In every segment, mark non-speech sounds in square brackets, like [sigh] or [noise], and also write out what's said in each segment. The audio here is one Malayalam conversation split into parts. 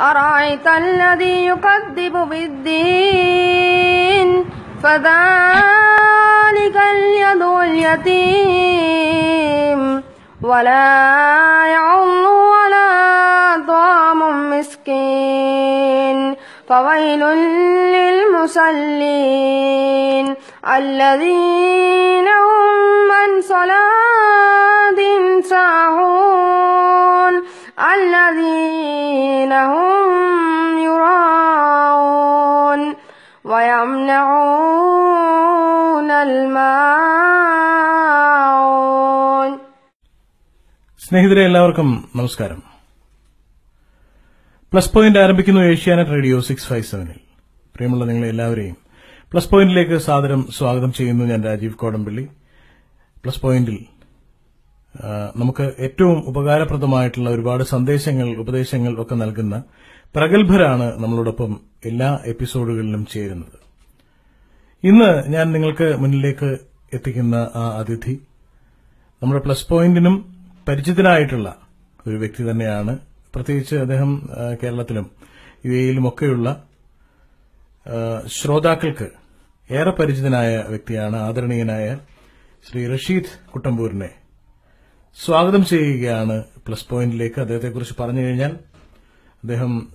أرأيت الذي يكذب بالدين فذلك اليد اليتيم ولا يعم ولا طعام مسكين. فويل للمصلين الذين هم عن صلاتهم ساهون. الذين هم يراءون ويمنعون الماعون സ്നേഹിതരെ എല്ലാവർക്കും നമസ്കാരം പ്ലസ് പോയിന്റ് ആരംഭിക്കുന്നു ഏഷ്യാനെറ്റ് റേഡിയോ സിക്സ് ഫൈവ് സെവനിൽ പ്രിയമുള്ള നിങ്ങളെ എല്ലാവരെയും പ്ലസ് പോയിന്റിലേക്ക് സാദരം സ്വാഗതം ചെയ്യുന്നു ഞാൻ രാജീവ് കോടമ്പള്ളി പ്ലസ് പോയിന്റിൽ ആ, നമുക്ക് ഏറ്റവും ഉപകാരപ്രദമായിട്ടുള്ള ഒരുപാട് സന്ദേശങ്ങൾ ഉപദേശങ്ങൾ ഒക്കെ നൽകുന്ന പ്രഗത്ഭരാണ് നമ്മളോടൊപ്പം എല്ലാ എപ്പിസോഡുകളിലും ചേരുന്നത്. ഇന്ന് ഞാൻ നിങ്ങൾക്ക് മുന്നിലേക്ക് എത്തിക്കുന്ന ആ അതിഥി നമ്മുടെ പ്ലസ് പോയിന്റിനും പരിചിതനായിട്ടുള്ള ഒരു വ്യക്തി തന്നെയാണ്. പ്രത്യേകിച്ച് അദ്ദേഹം കേരളത്തിലും യു എയിലുമൊക്കെയുള്ള ശ്രോതാക്കൾക്ക് ഏറെ പരിചിതനായ വ്യക്തിയാണ് ആദരണീയനായ ശ്രീ റഷീദ് കുട്ടമ്പൂരിനെ. സ്വാഗതം ചെയ്യുകയാണ് പ്ലസ് പോയിന്റിലേക്ക്. അദ്ദേഹത്തെക്കുറിച്ച് പറഞ്ഞു കഴിഞ്ഞാൽ അദ്ദേഹം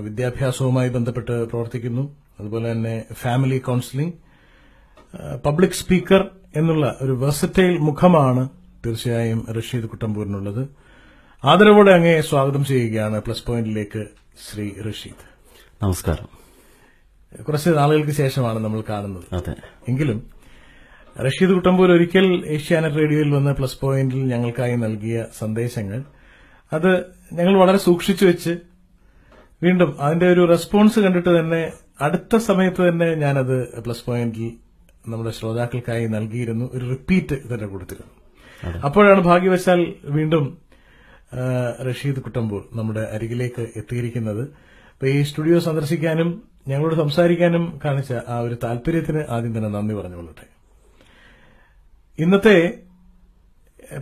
വിദ്യാഭ്യാസവുമായി ബന്ധപ്പെട്ട് പ്രവർത്തിക്കുന്നു. അതുപോലെ തന്നെ ഫാമിലി കൌൺസിലിംഗ് പബ്ലിക് സ്പീക്കർ എന്നുള്ള ഒരു വെർസറ്റൈൽ മുഖമാണ് തീർച്ചയായും റഷീദ് കുട്ടമ്പൂരിനുള്ളത്. ആദരവോടെ അങ്ങേ സ്വാഗതം ചെയ്യുകയാണ് പ്ലസ് പോയിന്റിലേക്ക് ശ്രീ റഷീദ്. നമസ്കാരം. കുറച്ച് നാളുകൾക്ക് ശേഷമാണ് നമ്മൾ കാണുന്നത്. എങ്കിലും റഷീദ് കുട്ടമ്പൂർ ഒരിക്കൽ ഏഷ്യാനെറ്റ് റേഡിയോയിൽ വന്ന പ്ലസ് പോയിന്റിൽ ഞങ്ങൾക്കായി നൽകിയ സന്ദേശങ്ങൾ. അത് ഞങ്ങൾ വളരെ സൂക്ഷിച്ചു വെച്ച് വീണ്ടും അതിന്റെ ഒരു റെസ്പോൺസ് കണ്ടിട്ട് തന്നെ അടുത്ത സമയത്ത് തന്നെ ഞാനത് പ്ലസ് പോയിന്റിൽ നമ്മുടെ ശ്രോതാക്കൾക്കായി നൽകിയിരുന്നു. ഒരു റിപ്പീറ്റ് തന്നെ കൊടുത്തിരുന്നു. അപ്പോഴാണ് ഭാഗ്യവശാൽ വീണ്ടും റഷീദ് കുട്ടമ്പൂർ നമ്മുടെ അരികിലേക്ക് എത്തിയിരിക്കുന്നത്. അപ്പൊ ഈ സ്റ്റുഡിയോ സന്ദർശിക്കാനും ഞങ്ങളോട് സംസാരിക്കാനും കാണിച്ച ആ ഒരു താല്പര്യത്തിന് ആദ്യം തന്നെ നന്ദി പറഞ്ഞുകൊള്ളട്ടെ. ഇന്നത്തെ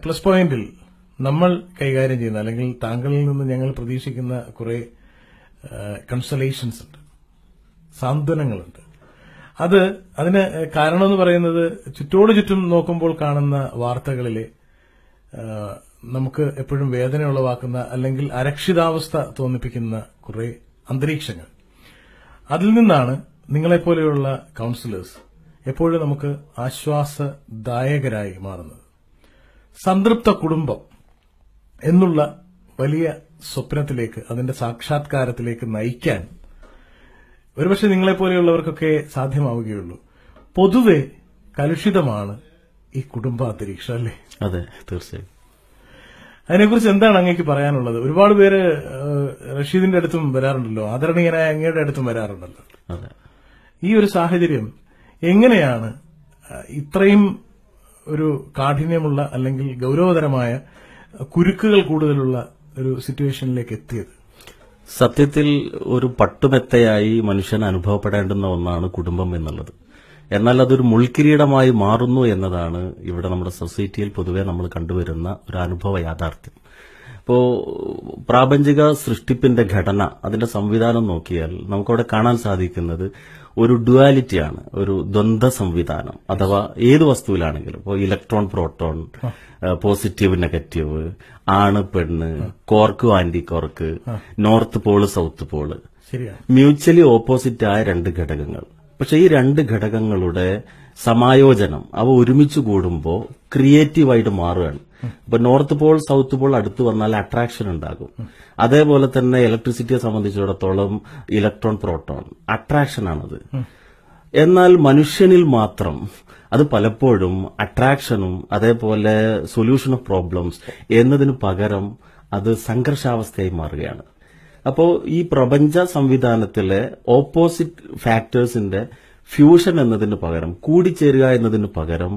പ്ലസ് പോയിന്റിൽ നമ്മൾ കൈകാര്യം ചെയ്യുന്ന അല്ലെങ്കിൽ താങ്കളിൽ നിന്ന് ഞങ്ങൾ പ്രതീക്ഷിക്കുന്ന കുറെ കൺസലേഷൻസ് ഉണ്ട്. സാന്ത്വനങ്ങളുണ്ട്. അത് അതിന് കാരണമെന്ന് പറയുന്നത് ചുറ്റോട് ചുറ്റും നോക്കുമ്പോൾ കാണുന്ന വാർത്തകളിലെ നമുക്ക് എപ്പോഴും വേദന ഉളവാക്കുന്ന അല്ലെങ്കിൽ അരക്ഷിതാവസ്ഥ തോന്നിപ്പിക്കുന്ന കുറെ അന്തരീക്ഷങ്ങൾ. അതിൽ നിന്നാണ് നിങ്ങളെപ്പോലെയുള്ള കൌൺസിലേഴ്സ് എപ്പോഴും നമുക്ക് ആശ്വാസദായകരായി മാറുന്നത്. സംതൃപ്ത കുടുംബം എന്നുള്ള വലിയ സ്വപ്നത്തിലേക്ക് അതിന്റെ സാക്ഷാത്കാരത്തിലേക്ക് നയിക്കാൻ ഒരുപക്ഷെ നിങ്ങളെപ്പോലെയുള്ളവർക്കൊക്കെ സാധ്യമാവുകയുള്ളൂ. പൊതുവെ കലുഷിതമാണ് ഈ കുടുംബ അന്തരീക്ഷം അല്ലേ? അതെ തീർച്ചയായും. അതിനെക്കുറിച്ച് എന്താണ് അങ്ങേക്ക് പറയാനുള്ളത്? ഒരുപാട് പേര് റഷീദിന്റെ അടുത്തും വരാറുണ്ടല്ലോ. ആദരണീയനായ അങ്ങയുടെ അടുത്തും വരാറുണ്ടല്ലോ. ഈ ഒരു സാഹചര്യം എങ്ങനെയാണ് ഇത്രയും ഒരു കാഠിന്യമുള്ള അല്ലെങ്കിൽ ഗൗരവതരമായ കുരുക്കുകൾ കൂടുതലുള്ള ഒരു സിറ്റുവേഷനിലേക്ക് എത്തിയത്? സത്യത്തിൽ ഒരു പട്ടുമെത്തയായി മനുഷ്യൻ അനുഭവപ്പെടേണ്ടുന്ന ഒന്നാണ് കുടുംബം എന്നുള്ളത്. എന്നാൽ അതൊരു മുൾക്കിരീടമായി മാറുന്നു എന്നതാണ് ഇവിടെ നമ്മുടെ സൊസൈറ്റിയിൽ പൊതുവെ നമ്മൾ കണ്ടുവരുന്ന ഒരു അനുഭവ യാഥാർത്ഥ്യം. ഇപ്പോ പ്രാപഞ്ചിക സൃഷ്ടിപ്പിന്റെ ഘടന അതിന്റെ സംവിധാനം നോക്കിയാൽ നമുക്കവിടെ കാണാൻ സാധിക്കുന്നത് ഒരു ഡുവാലിറ്റിയാണ് ഒരു ദ്വന്ദ് സംവിധാനം അഥവാ ഏത് വസ്തുവിലാണെങ്കിലും ഇപ്പോൾ ഇലക്ട്രോൺ പ്രോട്ടോൺ പോസിറ്റീവ് നെഗറ്റീവ് ആണ് പെണ്ണ് quark anti quark north pole south pole mutually opposite ആയ രണ്ട് ഘടകങ്ങൾ. പക്ഷെ ഈ രണ്ട് ഘടകങ്ങളുടെ സമായോജനം. അവ ഒരുമിച്ച് കൂടുമ്പോൾ ക്രിയേറ്റീവായിട്ട് മാറുകയാണ്. ഇപ്പൊ നോർത്ത് പോൾ സൗത്ത് പോൾ അടുത്ത് വന്നാൽ അട്രാക്ഷൻ ഉണ്ടാകും. അതേപോലെ തന്നെ ഇലക്ട്രിസിറ്റിയെ സംബന്ധിച്ചിടത്തോളം ഇലക്ട്രോൺ പ്രോട്ടോൺ അട്രാക്ഷൻ ആണത് എന്നാൽ മനുഷ്യനിൽ മാത്രം അത് പലപ്പോഴും അട്രാക്ഷനും അതേപോലെ സൊല്യൂഷൻ ഓഫ് പ്രോബ്ലംസ് എന്നതിന് പകരം അത് സംഘർഷാവസ്ഥയായി മാറുകയാണ്. അപ്പോ ഈ പ്രപഞ്ച സംവിധാനത്തിലെ ഓപ്പോസിറ്റ് ഫാക്ടേഴ്സിന്റെ ഫ്യൂഷൻ എന്നതിന് പകരം കൂടിച്ചേരുക എന്നതിന് പകരം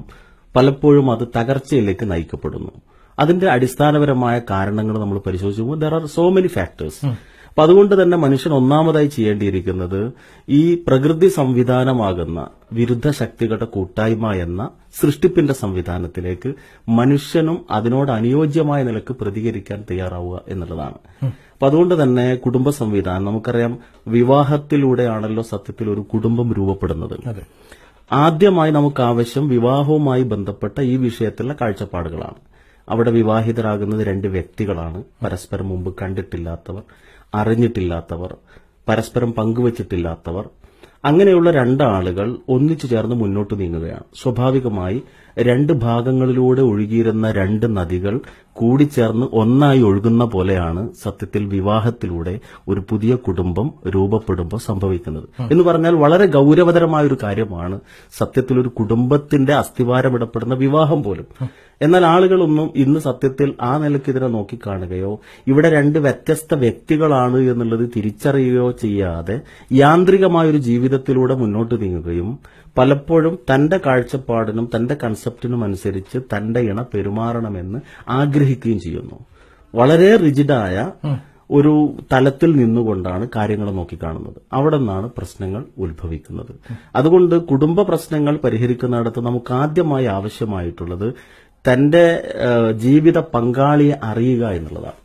പലപ്പോഴും അത് തകർച്ചയിലേക്ക് നയിക്കപ്പെടുന്നു. അതിന്റെ അടിസ്ഥാനപരമായ കാരണങ്ങൾ നമ്മൾ പരിശോധിക്കുമ്പോൾ there are so many factors അപ്പൊ അതുകൊണ്ട് തന്നെ മനുഷ്യൻ ഒന്നാമതായി ചെയ്യേണ്ടിയിരിക്കുന്നത് ഈ പ്രകൃതി സംവിധാനമാകുന്ന വിരുദ്ധ ശക്തികളുടെ കൂട്ടായ്മ എന്ന സൃഷ്ടിപ്പിന്റെ സംവിധാനത്തിലേക്ക് മനുഷ്യനും അതിനോട് അനുയോജ്യമായ നിലയ്ക്ക് പ്രതികരിക്കാൻ തയ്യാറാവുക എന്നുള്ളതാണ്. അപ്പൊ അതുകൊണ്ട് തന്നെ കുടുംബ സംവിധാനം നമുക്കറിയാം വിവാഹത്തിലൂടെയാണല്ലോ സത്യത്തിൽ ഒരു കുടുംബം രൂപപ്പെടുന്നത്. ആദ്യമായി നമുക്ക് ആവശ്യം വിവാഹവുമായി ബന്ധപ്പെട്ട ഈ വിഷയത്തിലുള്ള കാഴ്ചപ്പാടുകളാണ്. അവിടെ വിവാഹിതരാകുന്നത് രണ്ട് വ്യക്തികളാണ്. പരസ്പരം മുമ്പ് കണ്ടിട്ടില്ലാത്തവർ അറിഞ്ഞിട്ടില്ലാത്തവർ പരസ്പരം പങ്കുവച്ചിട്ടില്ലാത്തവർ. അങ്ങനെയുള്ള രണ്ടാളുകൾ ഒന്നിച്ചു ചേർന്ന് മുന്നോട്ട് നീങ്ങുകയാണ്. സ്വാഭാവികമായി രണ്ട് ഭാഗങ്ങളിലൂടെ ഒഴുകിയിരുന്ന രണ്ട് നദികൾ കൂടിച്ചേർന്ന് ഒന്നായി ഒഴുകുന്ന പോലെയാണ് സത്യത്തിൽ വിവാഹത്തിലൂടെ ഒരു പുതിയ കുടുംബം രൂപപ്പെടുമ്പോൾ സംഭവിക്കുന്നത്. എന്ന് പറഞ്ഞാൽ വളരെ ഗൗരവതരമായ ഒരു കാര്യമാണ് സത്യത്തിൽ ഒരു കുടുംബത്തിന്റെ അസ്ഥിവാരമിടപ്പെടുന്ന വിവാഹം പോലും. എന്നാൽ ആളുകളൊന്നും ഇന്ന് സത്യത്തിൽ ആ നിലയ്ക്ക് ഇതിനെ നോക്കിക്കാണുകയോ ഇവിടെ രണ്ട് വ്യത്യസ്ത വ്യക്തികളാണ് എന്നുള്ളത് തിരിച്ചറിയുകയോ ചെയ്യാതെ യാന്ത്രികമായ ഒരു ജീവിതത്തിലൂടെ മുന്നോട്ട് നീങ്ങുകയും പലപ്പോഴും തന്റെ കാഴ്ചപ്പാടിനും തന്റെ കൺസെപ്റ്റിനും അനുസരിച്ച് തന്റെ ഇണ പെരുമാറണമെന്ന് ആഗ്രഹിക്കുകയും ചെയ്യുന്നു. വളരെ റിജിഡായ ഒരു തലത്തിൽ നിന്നുകൊണ്ടാണ് കാര്യങ്ങൾ നോക്കിക്കാണുന്നത്. അവിടെ നിന്നാണ് പ്രശ്നങ്ങൾ ഉത്ഭവിക്കുന്നത്. അതുകൊണ്ട് കുടുംബ പ്രശ്നങ്ങൾ പരിഹരിക്കുന്നിടത്ത് നമുക്ക് ആദ്യമായി ആവശ്യമായിട്ടുള്ളത് തന്റെ ജീവിത പങ്കാളിയെ അറിയുക എന്നുള്ളതാണ്.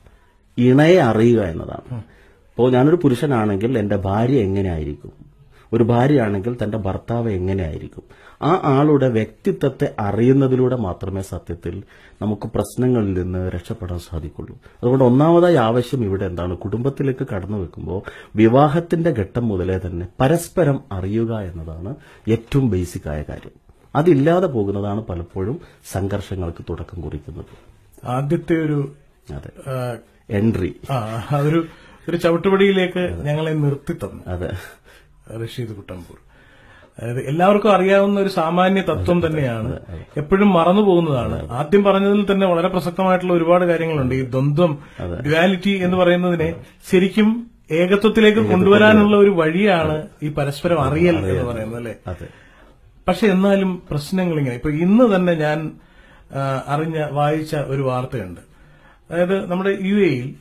ഇണയെ അറിയുക എന്നതാണ്. ഇപ്പോൾ ഞാനൊരു പുരുഷനാണെങ്കിൽ എന്റെ ഭാര്യ എങ്ങനെയായിരിക്കും? ഒരു ഭാര്യയാണെങ്കിൽ തന്റെ ഭർത്താവ് എങ്ങനെയായിരിക്കും? ആ ആളുടെ വ്യക്തിത്വത്തെ അറിയുന്നതിലൂടെ മാത്രമേ സത്യത്തിൽ നമുക്ക് പ്രശ്നങ്ങളിൽ നിന്ന് രക്ഷപ്പെടാൻ സാധിക്കുള്ളൂ. അതുകൊണ്ട് ഒന്നാമതായി ആവശ്യം ഇവിടെ എന്താണ്? കുടുംബത്തിലേക്ക് കടന്നു വെക്കുമ്പോൾ വിവാഹത്തിന്റെ ഘട്ടം മുതലേ തന്നെ പരസ്പരം അറിയുക എന്നതാണ് ഏറ്റവും ബേസിക് ആയ കാര്യം. അതില്ലാതെ പോകുന്നതാണ് പലപ്പോഴും സംഘർഷങ്ങൾക്ക് തുടക്കം കുറിക്കുന്നത്. ആദ്യത്തെ ഒരു അതെ. എൻട്രി ഒരു ഒരു ചവിട്ടുപടിയിലേക്ക് ഞങ്ങളെ നിർത്തി തന്നു. അതെ. റഷീദ് കുട്ടമ്പൂർ. അതായത് എല്ലാവർക്കും അറിയാവുന്ന ഒരു സാമാന്യ തത്വം തന്നെയാണ്. എപ്പോഴും മറന്നു പോകുന്നതാണ്. ആദ്യം പറഞ്ഞതിൽ തന്നെ വളരെ പ്രസക്തമായിട്ടുള്ള ഒരുപാട് കാര്യങ്ങളുണ്ട്. ഈ ദ്വന്ദ്വം ഡ്യുവാലിറ്റി എന്ന് പറയുന്നതിനെ ശരിക്കും ഏകത്വത്തിലേക്ക് കൊണ്ടുവരാനുള്ള ഒരു വഴിയാണ് ഈ പരസ്പരം അറിയൽ എന്ന് പറയുന്നത് അല്ലെ? പക്ഷെ എന്നാലും പ്രശ്നങ്ങൾ ഇങ്ങനെ ഇപ്പൊ ഇന്ന് തന്നെ ഞാൻ അറിഞ്ഞ വായിച്ച ഒരു വാർത്തയുണ്ട്. അതായത് നമ്മുടെ യു എയിൽ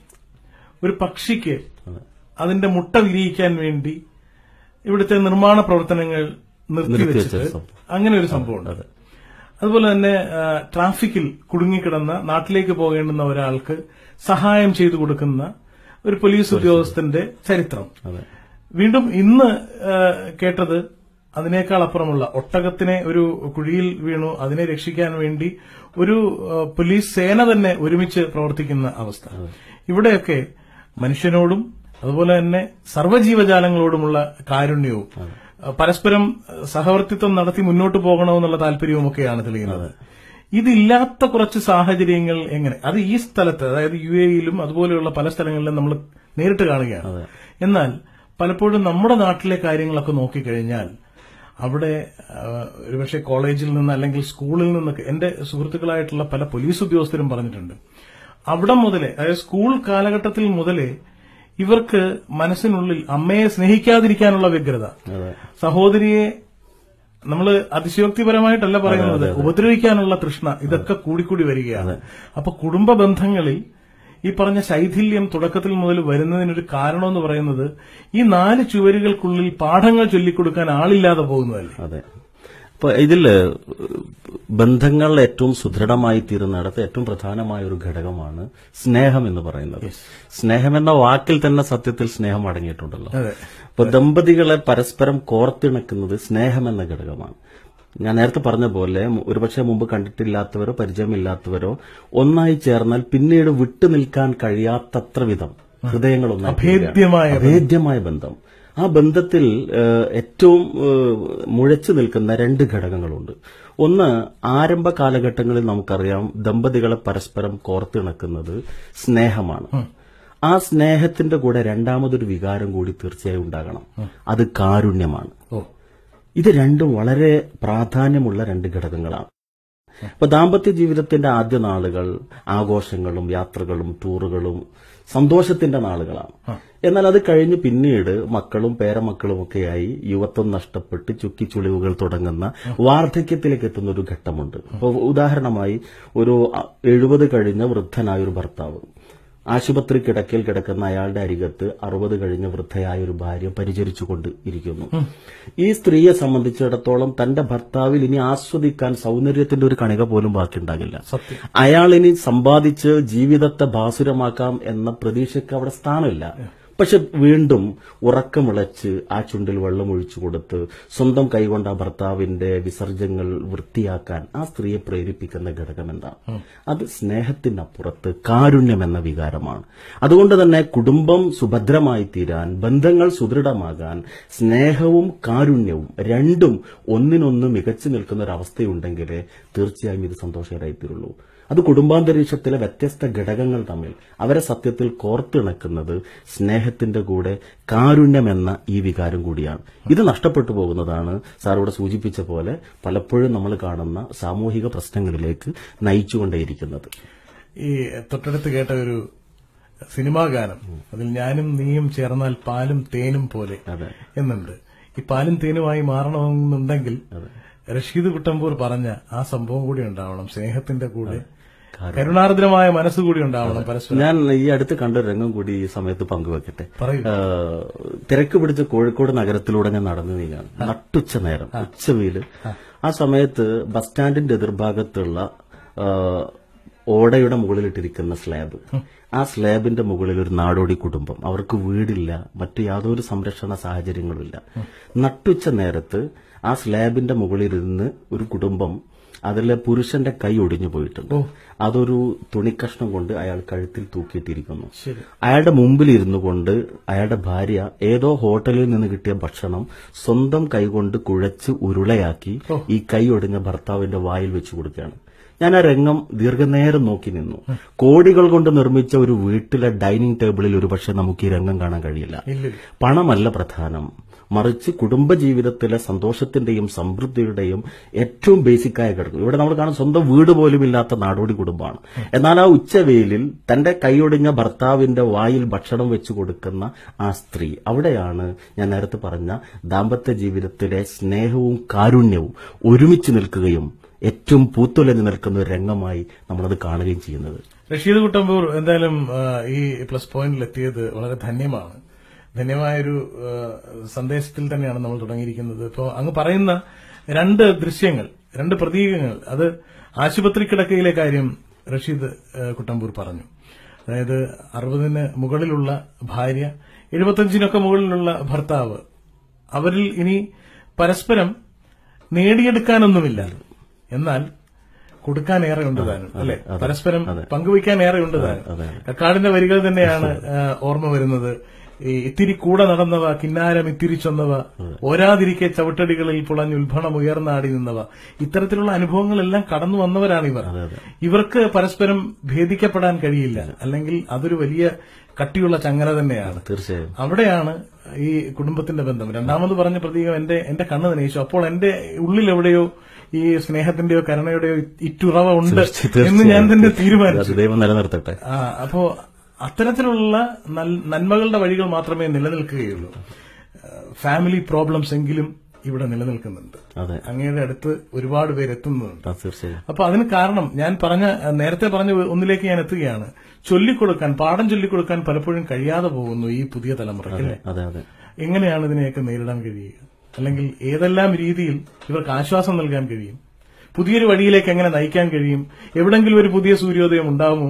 ഒരു പക്ഷിക്ക് അതിന്റെ മുട്ട വിരിയിക്കാൻ വേണ്ടി ഇവിടുത്തെ നിർമ്മാണ പ്രവർത്തനങ്ങൾ നിർത്തിവെച്ചത് നിർത്തിവെച്ച അങ്ങനെ ഒരു സംഭവമുണ്ട്. അതുപോലെ തന്നെ ട്രാഫിക്കിൽ കുടുങ്ങിക്കിടന്ന നാട്ടിലേക്ക് പോകേണ്ടുന്ന ഒരാൾക്ക് സഹായം ചെയ്തു കൊടുക്കുന്ന ഒരു പോലീസ് ഉദ്യോഗസ്ഥന്റെ ചരിത്രം. വീണ്ടും ഇന്ന് കേട്ടത് അതിനേക്കാൾ അപ്പുറമുള്ള ഒട്ടകത്തിനെ ഒരു കുഴിയിൽ വീണു അതിനെ രക്ഷിക്കാൻ വേണ്ടി ഒരു പോലീസ് സേന തന്നെ ഒരുമിച്ച് പ്രവർത്തിക്കുന്ന അവസ്ഥ. ഇവിടെയൊക്കെ മനുഷ്യനോടും അതുപോലെ തന്നെ സർവജീവജാലങ്ങളോടുമുള്ള കാരുണ്യവും പരസ്പരം സഹവർത്തിത്വം നടത്തി മുന്നോട്ട് പോകണമെന്നുള്ള താല്പര്യവുമൊക്കെയാണ് തെളിയുന്നത്. ഇതില്ലാത്ത കുറച്ച് സാഹചര്യങ്ങൾ എങ്ങനെ? അത് ഈ സ്ഥലത്ത് അതായത് യു എയിലും അതുപോലെയുള്ള പല സ്ഥലങ്ങളിലും നമ്മൾ നേരിട്ട് കാണുകയാണ്. എന്നാൽ പലപ്പോഴും നമ്മുടെ നാട്ടിലെ കാര്യങ്ങളൊക്കെ നോക്കിക്കഴിഞ്ഞാൽ അവിടെ ഒരുപക്ഷെ കോളേജിൽ നിന്ന് അല്ലെങ്കിൽ സ്കൂളിൽ നിന്നൊക്കെ എന്റെ സുഹൃത്തുക്കളായിട്ടുള്ള പല പോലീസ് ഉദ്യോഗസ്ഥരും പറഞ്ഞിട്ടുണ്ട്. അവിടെ മുതലേ അതായത് സ്കൂൾ കാലഘട്ടത്തിൽ മുതലേ ഇവർക്ക് മനസ്സിനുള്ളിൽ അമ്മയെ സ്നേഹിക്കാതിരിക്കാനുള്ള വ്യഗ്രത. സഹോദരിയെ നമ്മൾ അതിശയോക്തിപരമായിട്ടല്ല പറയുന്നത്. ഉപദ്രവിക്കാനുള്ള തൃഷ്ണ ഇതൊക്കെ കൂടിക്കൂടി വരികയാണ്. അപ്പൊ കുടുംബ ബന്ധങ്ങളിൽ ഈ പറഞ്ഞ ശൈഥില്യം തുടക്കത്തിൽ മുതൽ വരുന്നതിനൊരു കാരണമെന്ന് പറയുന്നത് ഈ നാല് ചുവരുകൾക്കുള്ളിൽ പാഠങ്ങൾ ചൊല്ലിക്കൊടുക്കാൻ ആളില്ലാതെ പോകുന്നതല്ലേ? അതെ അപ്പൊ ഇതിൽ ബന്ധങ്ങൾ ഏറ്റവും സുദൃഢമായി തീരുന്നിടത്ത് ഏറ്റവും പ്രധാനമായ ഒരു ഘടകമാണ് സ്നേഹം എന്ന് പറയുന്നത്. സ്നേഹം എന്ന വാക്കിൽ തന്നെ സത്യത്തിൽ സ്നേഹം അടങ്ങിയിട്ടുണ്ടല്ലോ. അപ്പൊ ദമ്പതികളെ പരസ്പരം കോർത്തിണക്കുന്നത് സ്നേഹം എന്ന ഘടകമാണ്. ഞാൻ നേരത്തെ പറഞ്ഞ പോലെ ഒരുപക്ഷെ മുമ്പ് കണ്ടിട്ടില്ലാത്തവരോ പരിചയമില്ലാത്തവരോ ഒന്നായി ചേർന്നാൽ പിന്നീട് വിട്ടു നിൽക്കാൻ കഴിയാത്തത്ര വിധം അഭേദ്യമായ അഭേദ്യമായ ബന്ധം. ആ ബന്ധത്തിൽ ഏറ്റവും മുഴച്ചു നിൽക്കുന്ന രണ്ട് ഘടകങ്ങളുണ്ട്. ഒന്ന് ആരംഭ കാലഘട്ടങ്ങളിൽ നമുക്കറിയാം ദമ്പതികളെ പരസ്പരം കോർത്തിണക്കുന്നത് സ്നേഹമാണ്. ആ സ്നേഹത്തിന്റെ കൂടെ രണ്ടാമതൊരു വികാരം കൂടി തീർച്ചയായും ഉണ്ടാകണം. അത് കാരുണ്യമാണ്. ഇത് രണ്ടും വളരെ പ്രാധാന്യമുള്ള രണ്ട് ഘടകങ്ങളാണ്. ഇപ്പൊ ദാമ്പത്യ ജീവിതത്തിന്റെ ആദ്യ നാളുകൾ ആഘോഷങ്ങളും യാത്രകളും ടൂറുകളും സന്തോഷത്തിന്റെ നാളുകളാണ്. എന്നാൽ അത് കഴിഞ്ഞ് പിന്നീട് മക്കളും പേരമക്കളും ഒക്കെയായി യുവത്വം നഷ്ടപ്പെട്ട് ചുക്കിച്ചുളിവുകൾ തുടങ്ങുന്ന വാർദ്ധക്യത്തിലേക്ക് എത്തുന്ന ഒരു ഘട്ടമുണ്ട്. ഉദാഹരണമായി ഒരു എഴുപത് കഴിഞ്ഞ വൃദ്ധനായ ഒരു ഭർത്താവ് ആശുപത്രി കിടക്കയിൽ കിടക്കുന്ന അയാളുടെ അരികത്ത് അറുപത് കഴിഞ്ഞ വൃദ്ധയായ ഒരു ഭാര്യ പരിചരിച്ചുകൊണ്ട് ഇരിക്കുന്നു. ഈ സ്ത്രീയെ സംബന്ധിച്ചിടത്തോളം തന്റെ ഭർത്താവിൽ ഇനി ആസ്വദിക്കാൻ സൗന്ദര്യത്തിന്റെ ഒരു കണിക പോലും ബാക്കിയുണ്ടാകില്ല. അയാൾ ഇനി സമ്പാദിച്ച് ജീവിതത്തെ ഭാസുരമാക്കാം എന്ന പ്രതീക്ഷയ്ക്ക് അവിടെ സ്ഥാനമില്ല. പക്ഷെ വീണ്ടും ഉറക്കമിളച്ച് ആ ചുണ്ടിൽ വെള്ളം ഒഴിച്ചു കൊടുത്ത് സ്വന്തം കൈകൊണ്ട് ആ ഭർത്താവിന്റെ വിസർജ്യങ്ങൾ വൃത്തിയാക്കാൻ ആ സ്ത്രീയെ പ്രേരിപ്പിക്കുന്ന ഘടകം എന്താ അത് സ്നേഹത്തിനപ്പുറത്ത് കാരുണ്യം എന്ന വികാരമാണ്. അതുകൊണ്ട് തന്നെ കുടുംബം സുഭദ്രമായി തീരാൻ ബന്ധങ്ങൾ സുദൃഢമാകാൻ സ്നേഹവും കാരുണ്യവും രണ്ടും ഒന്നിനൊന്ന് മികച്ചു നിൽക്കുന്ന ഒരു അവസ്ഥയുണ്ടെങ്കിലേ തീർച്ചയായും ഇത് സന്തോഷകരമായി തീരുള്ളൂ അത് കുടുംബാന്തരീക്ഷത്തിലെ വ്യത്യസ്ത ഘടകങ്ങൾ തമ്മിൽ അവരെ സത്യത്തിൽ കോർത്തിണക്കുന്നത് സ്നേഹത്തിന്റെ കൂടെ കാരുണ്യമെന്ന ഈ വികാരം കൂടിയാണ്. ഇത് നഷ്ടപ്പെട്ടു പോകുന്നതാണ് സാർ ഇവിടെ സൂചിപ്പിച്ച പോലെ പലപ്പോഴും നമ്മൾ കാണുന്ന സാമൂഹിക പ്രശ്നങ്ങളിലേക്ക് നയിച്ചുകൊണ്ടേയിരിക്കുന്നത്. ഈ തൊട്ടടുത്ത് കേട്ട ഒരു സിനിമാ ഗാനം അതിൽ ഞാനും നീയും ചേർന്നാൽ പാലും തേനും പോലെ എന്നുണ്ട്. ഈ പാലും തേനുമായി മാറണമെന്നുണ്ടെങ്കിൽ റഷീദ് കുട്ടമ്പൂർ പറഞ്ഞ ആ സംഭവം കൂടി ഉണ്ടാവണം സ്നേഹത്തിന്റെ കൂടെ കരുണാർദ്രമായ മനസ്സ് കൂടി ഉണ്ടാവണം പരസ്പരം. ഞാൻ ഈ അടുത്ത് കണ്ട രംഗം കൂടി ഈ സമയത്ത് പങ്കുവെക്കട്ടെ. തിരക്ക് പിടിച്ച കോഴിക്കോട് നഗരത്തിലൂടെ ഞാൻ നടന്നു നീങ്ങാണ്. നട്ടുച്ച നേരം ഉച്ചവെയിൽ ആ. സമയത്ത് ബസ് സ്റ്റാൻഡിന്റെ എതിർഭാഗത്തുള്ള ഓടയുടെ മുകളിലിട്ടിരിക്കുന്ന സ്ലാബ്. ആ സ്ലാബിന്റെ മുകളിൽ ഒരു നാടോടി കുടുംബം. അവർക്ക് വീടില്ല മറ്റു യാതൊരു സംരക്ഷണ സാഹചര്യങ്ങളുമില്ല. നട്ടുച്ച നേരത്ത് ആ സ്ലാബിന്റെ മുകളിലിരുന്ന് ഒരു കുടുംബം അതിലെ പുരുഷന്റെ കൈ ഒടിഞ്ഞു പോയിട്ടുണ്ട്. അതൊരു തുണിക്കഷ്ണം കൊണ്ട് അയാൾ കഴുത്തിൽ തൂക്കിയിട്ടിരിക്കുന്നു. അയാളുടെ മുമ്പിൽ ഇരുന്നു കൊണ്ട് അയാളുടെ ഭാര്യ ഏതോ ഹോട്ടലിൽ നിന്ന് കിട്ടിയ ഭക്ഷണം സ്വന്തം കൈകൊണ്ട് കുഴച്ച് ഉരുളയാക്കി ഈ കൈ ഒടിഞ്ഞ ഭർത്താവിന്റെ വായിൽ വെച്ചു കൊടുക്കുകയാണ്. ഞാൻ ആ രംഗം ദീർഘനേരം നോക്കി നിന്നു. കോടികൾ കൊണ്ട് നിർമ്മിച്ച ഒരു വീട്ടിലെ ഡൈനിങ് ടേബിളിൽ ഒരുപക്ഷെ നമുക്ക് ഈ രംഗം കാണാൻ കഴിയില്ല. പണമല്ല പ്രധാനം. മറിച്ച് കുടുംബജീവിതത്തിലെ സന്തോഷത്തിന്റെയും സമൃദ്ധിയുടെയും ഏറ്റവും ബേസിക്കായ ഘടകം. ഇവിടെ നമ്മൾ കാണുന്ന സ്വന്തം വീട് പോലും ഇല്ലാത്ത നാടോടി കുടുംബമാണ്. എന്നാൽ ആ ഉച്ചവെയിലിൽ തന്റെ കൈയൊടിഞ്ഞ ഭർത്താവിന്റെ വായിൽ ഭക്ഷണം വെച്ചു കൊടുക്കുന്ന ആ സ്ത്രീ അവിടെയാണ് ഞാൻ നേരത്തെ പറഞ്ഞ ദാമ്പത്യ ജീവിതത്തിലെ സ്നേഹവും കാരുണ്യവും ഒരുമിച്ച് നിൽക്കുകയും ഏറ്റവും പൂത്തുലഞ്ഞു നിൽക്കുന്ന ഒരു രംഗമായി നമ്മളത് കാണുകയും ചെയ്യുന്നത്. റഷീദ് കുട്ടമ്പൂർ എന്തായാലും ഈ പ്ലസ് പോയിന്റിൽ എത്തിയത് വളരെ ധന്യമാണ്. ധന്യമായൊരു സന്ദേശത്തിൽ തന്നെയാണ് നമ്മൾ തുടങ്ങിയിരിക്കുന്നത്. ഇപ്പോൾ അങ്ങ് പറയുന്ന രണ്ട് ദൃശ്യങ്ങൾ രണ്ട് പ്രതീകങ്ങൾ. അത് ആശുപത്രി കിടക്കയിലെ കാര്യം റഷീദ് കുട്ടമ്പൂർ പറഞ്ഞു. അതായത് അറുപതിന് മുകളിലുള്ള ഭാര്യ എഴുപത്തഞ്ചിനൊക്കെ മുകളിലുള്ള ഭർത്താവ്. അവരിൽ ഇനി പരസ്പരം നേടിയെടുക്കാനൊന്നുമില്ല. എന്നാൽ കൊടുക്കാൻ ഏറെ ഉണ്ട് താനും അല്ലെ? പരസ്പരം പങ്കുവയ്ക്കാൻ ഏറെ ഉണ്ട് താനും കക്കാടിന്റെ വരികൾ തന്നെയാണ് ഓർമ്മ വരുന്നത്. ഇത്തിരി കൂടെ നടന്നവ കിന്നാരം ഇത്തിരി ചെന്നവ ഓരാതിരിക്കെ ചവിട്ടടികളിൽ പുളഞ്ഞുൽഭണം ഉയർന്നാടി നിന്നവ. ഇത്തരത്തിലുള്ള അനുഭവങ്ങളെല്ലാം കടന്നു വന്നവരാണ് ഇവർ. ഇവർക്ക് പരസ്പരം ഭേദിക്കപ്പെടാൻ കഴിയില്ല. അല്ലെങ്കിൽ അതൊരു വലിയ കട്ടിയുള്ള ചങ്ങല തന്നെയാണ്. തീർച്ചയായും. അവിടെയാണ് ഈ കുടുംബത്തിന്റെ ബന്ധം. രണ്ടാമത് പറഞ്ഞ പ്രതീകം എന്റെ എന്റെ കണ്ണ് നനയിച്ചു അപ്പോൾ എന്റെ ഉള്ളിൽ എവിടെയോ ഈ സ്നേഹത്തിന്റെയോ കരുണയുടെയോ ഇറ്റുറവ ഉണ്ട് എന്ന് ഞാൻ തന്നെ തീരുമാനിച്ചു. ദൈവം നിലനിർത്തട്ടെ. ആ, അപ്പോ അത്തരത്തിലുള്ള നന്മകളുടെ വഴികൾ മാത്രമേ നിലനിൽക്കുകയുള്ളൂ. ഫാമിലി പ്രോബ്ലംസ് എങ്കിലും ഇവിടെ നിലനിൽക്കുന്നുണ്ട്. അങ്ങയുടെ അടുത്ത് ഒരുപാട് പേര് എത്തുന്നുണ്ട്. അപ്പൊ അതിന് കാരണം ഞാൻ പറഞ്ഞ നേരത്തെ പറഞ്ഞ ഒന്നിലേക്ക് ഞാൻ എത്തുകയാണ്. ചൊല്ലിക്കൊടുക്കാൻ പാഠം ചൊല്ലിക്കൊടുക്കാൻ പലപ്പോഴും കഴിയാതെ പോകുന്നു ഈ പുതിയ തലമുറയ്ക്ക് എങ്ങനെയാണ് ഇതിനെയൊക്കെ നേരിടാൻ കഴിയുക? അല്ലെങ്കിൽ ഏതെല്ലാം രീതിയിൽ ഇവർക്ക് ആശ്വാസം നൽകാൻ കഴിയും? പുതിയൊരു വഴിയിലേക്ക് എങ്ങനെ നയിക്കാൻ കഴിയും? എവിടെങ്കിലും ഒരു പുതിയ സൂര്യോദയം ഉണ്ടാവുമോ?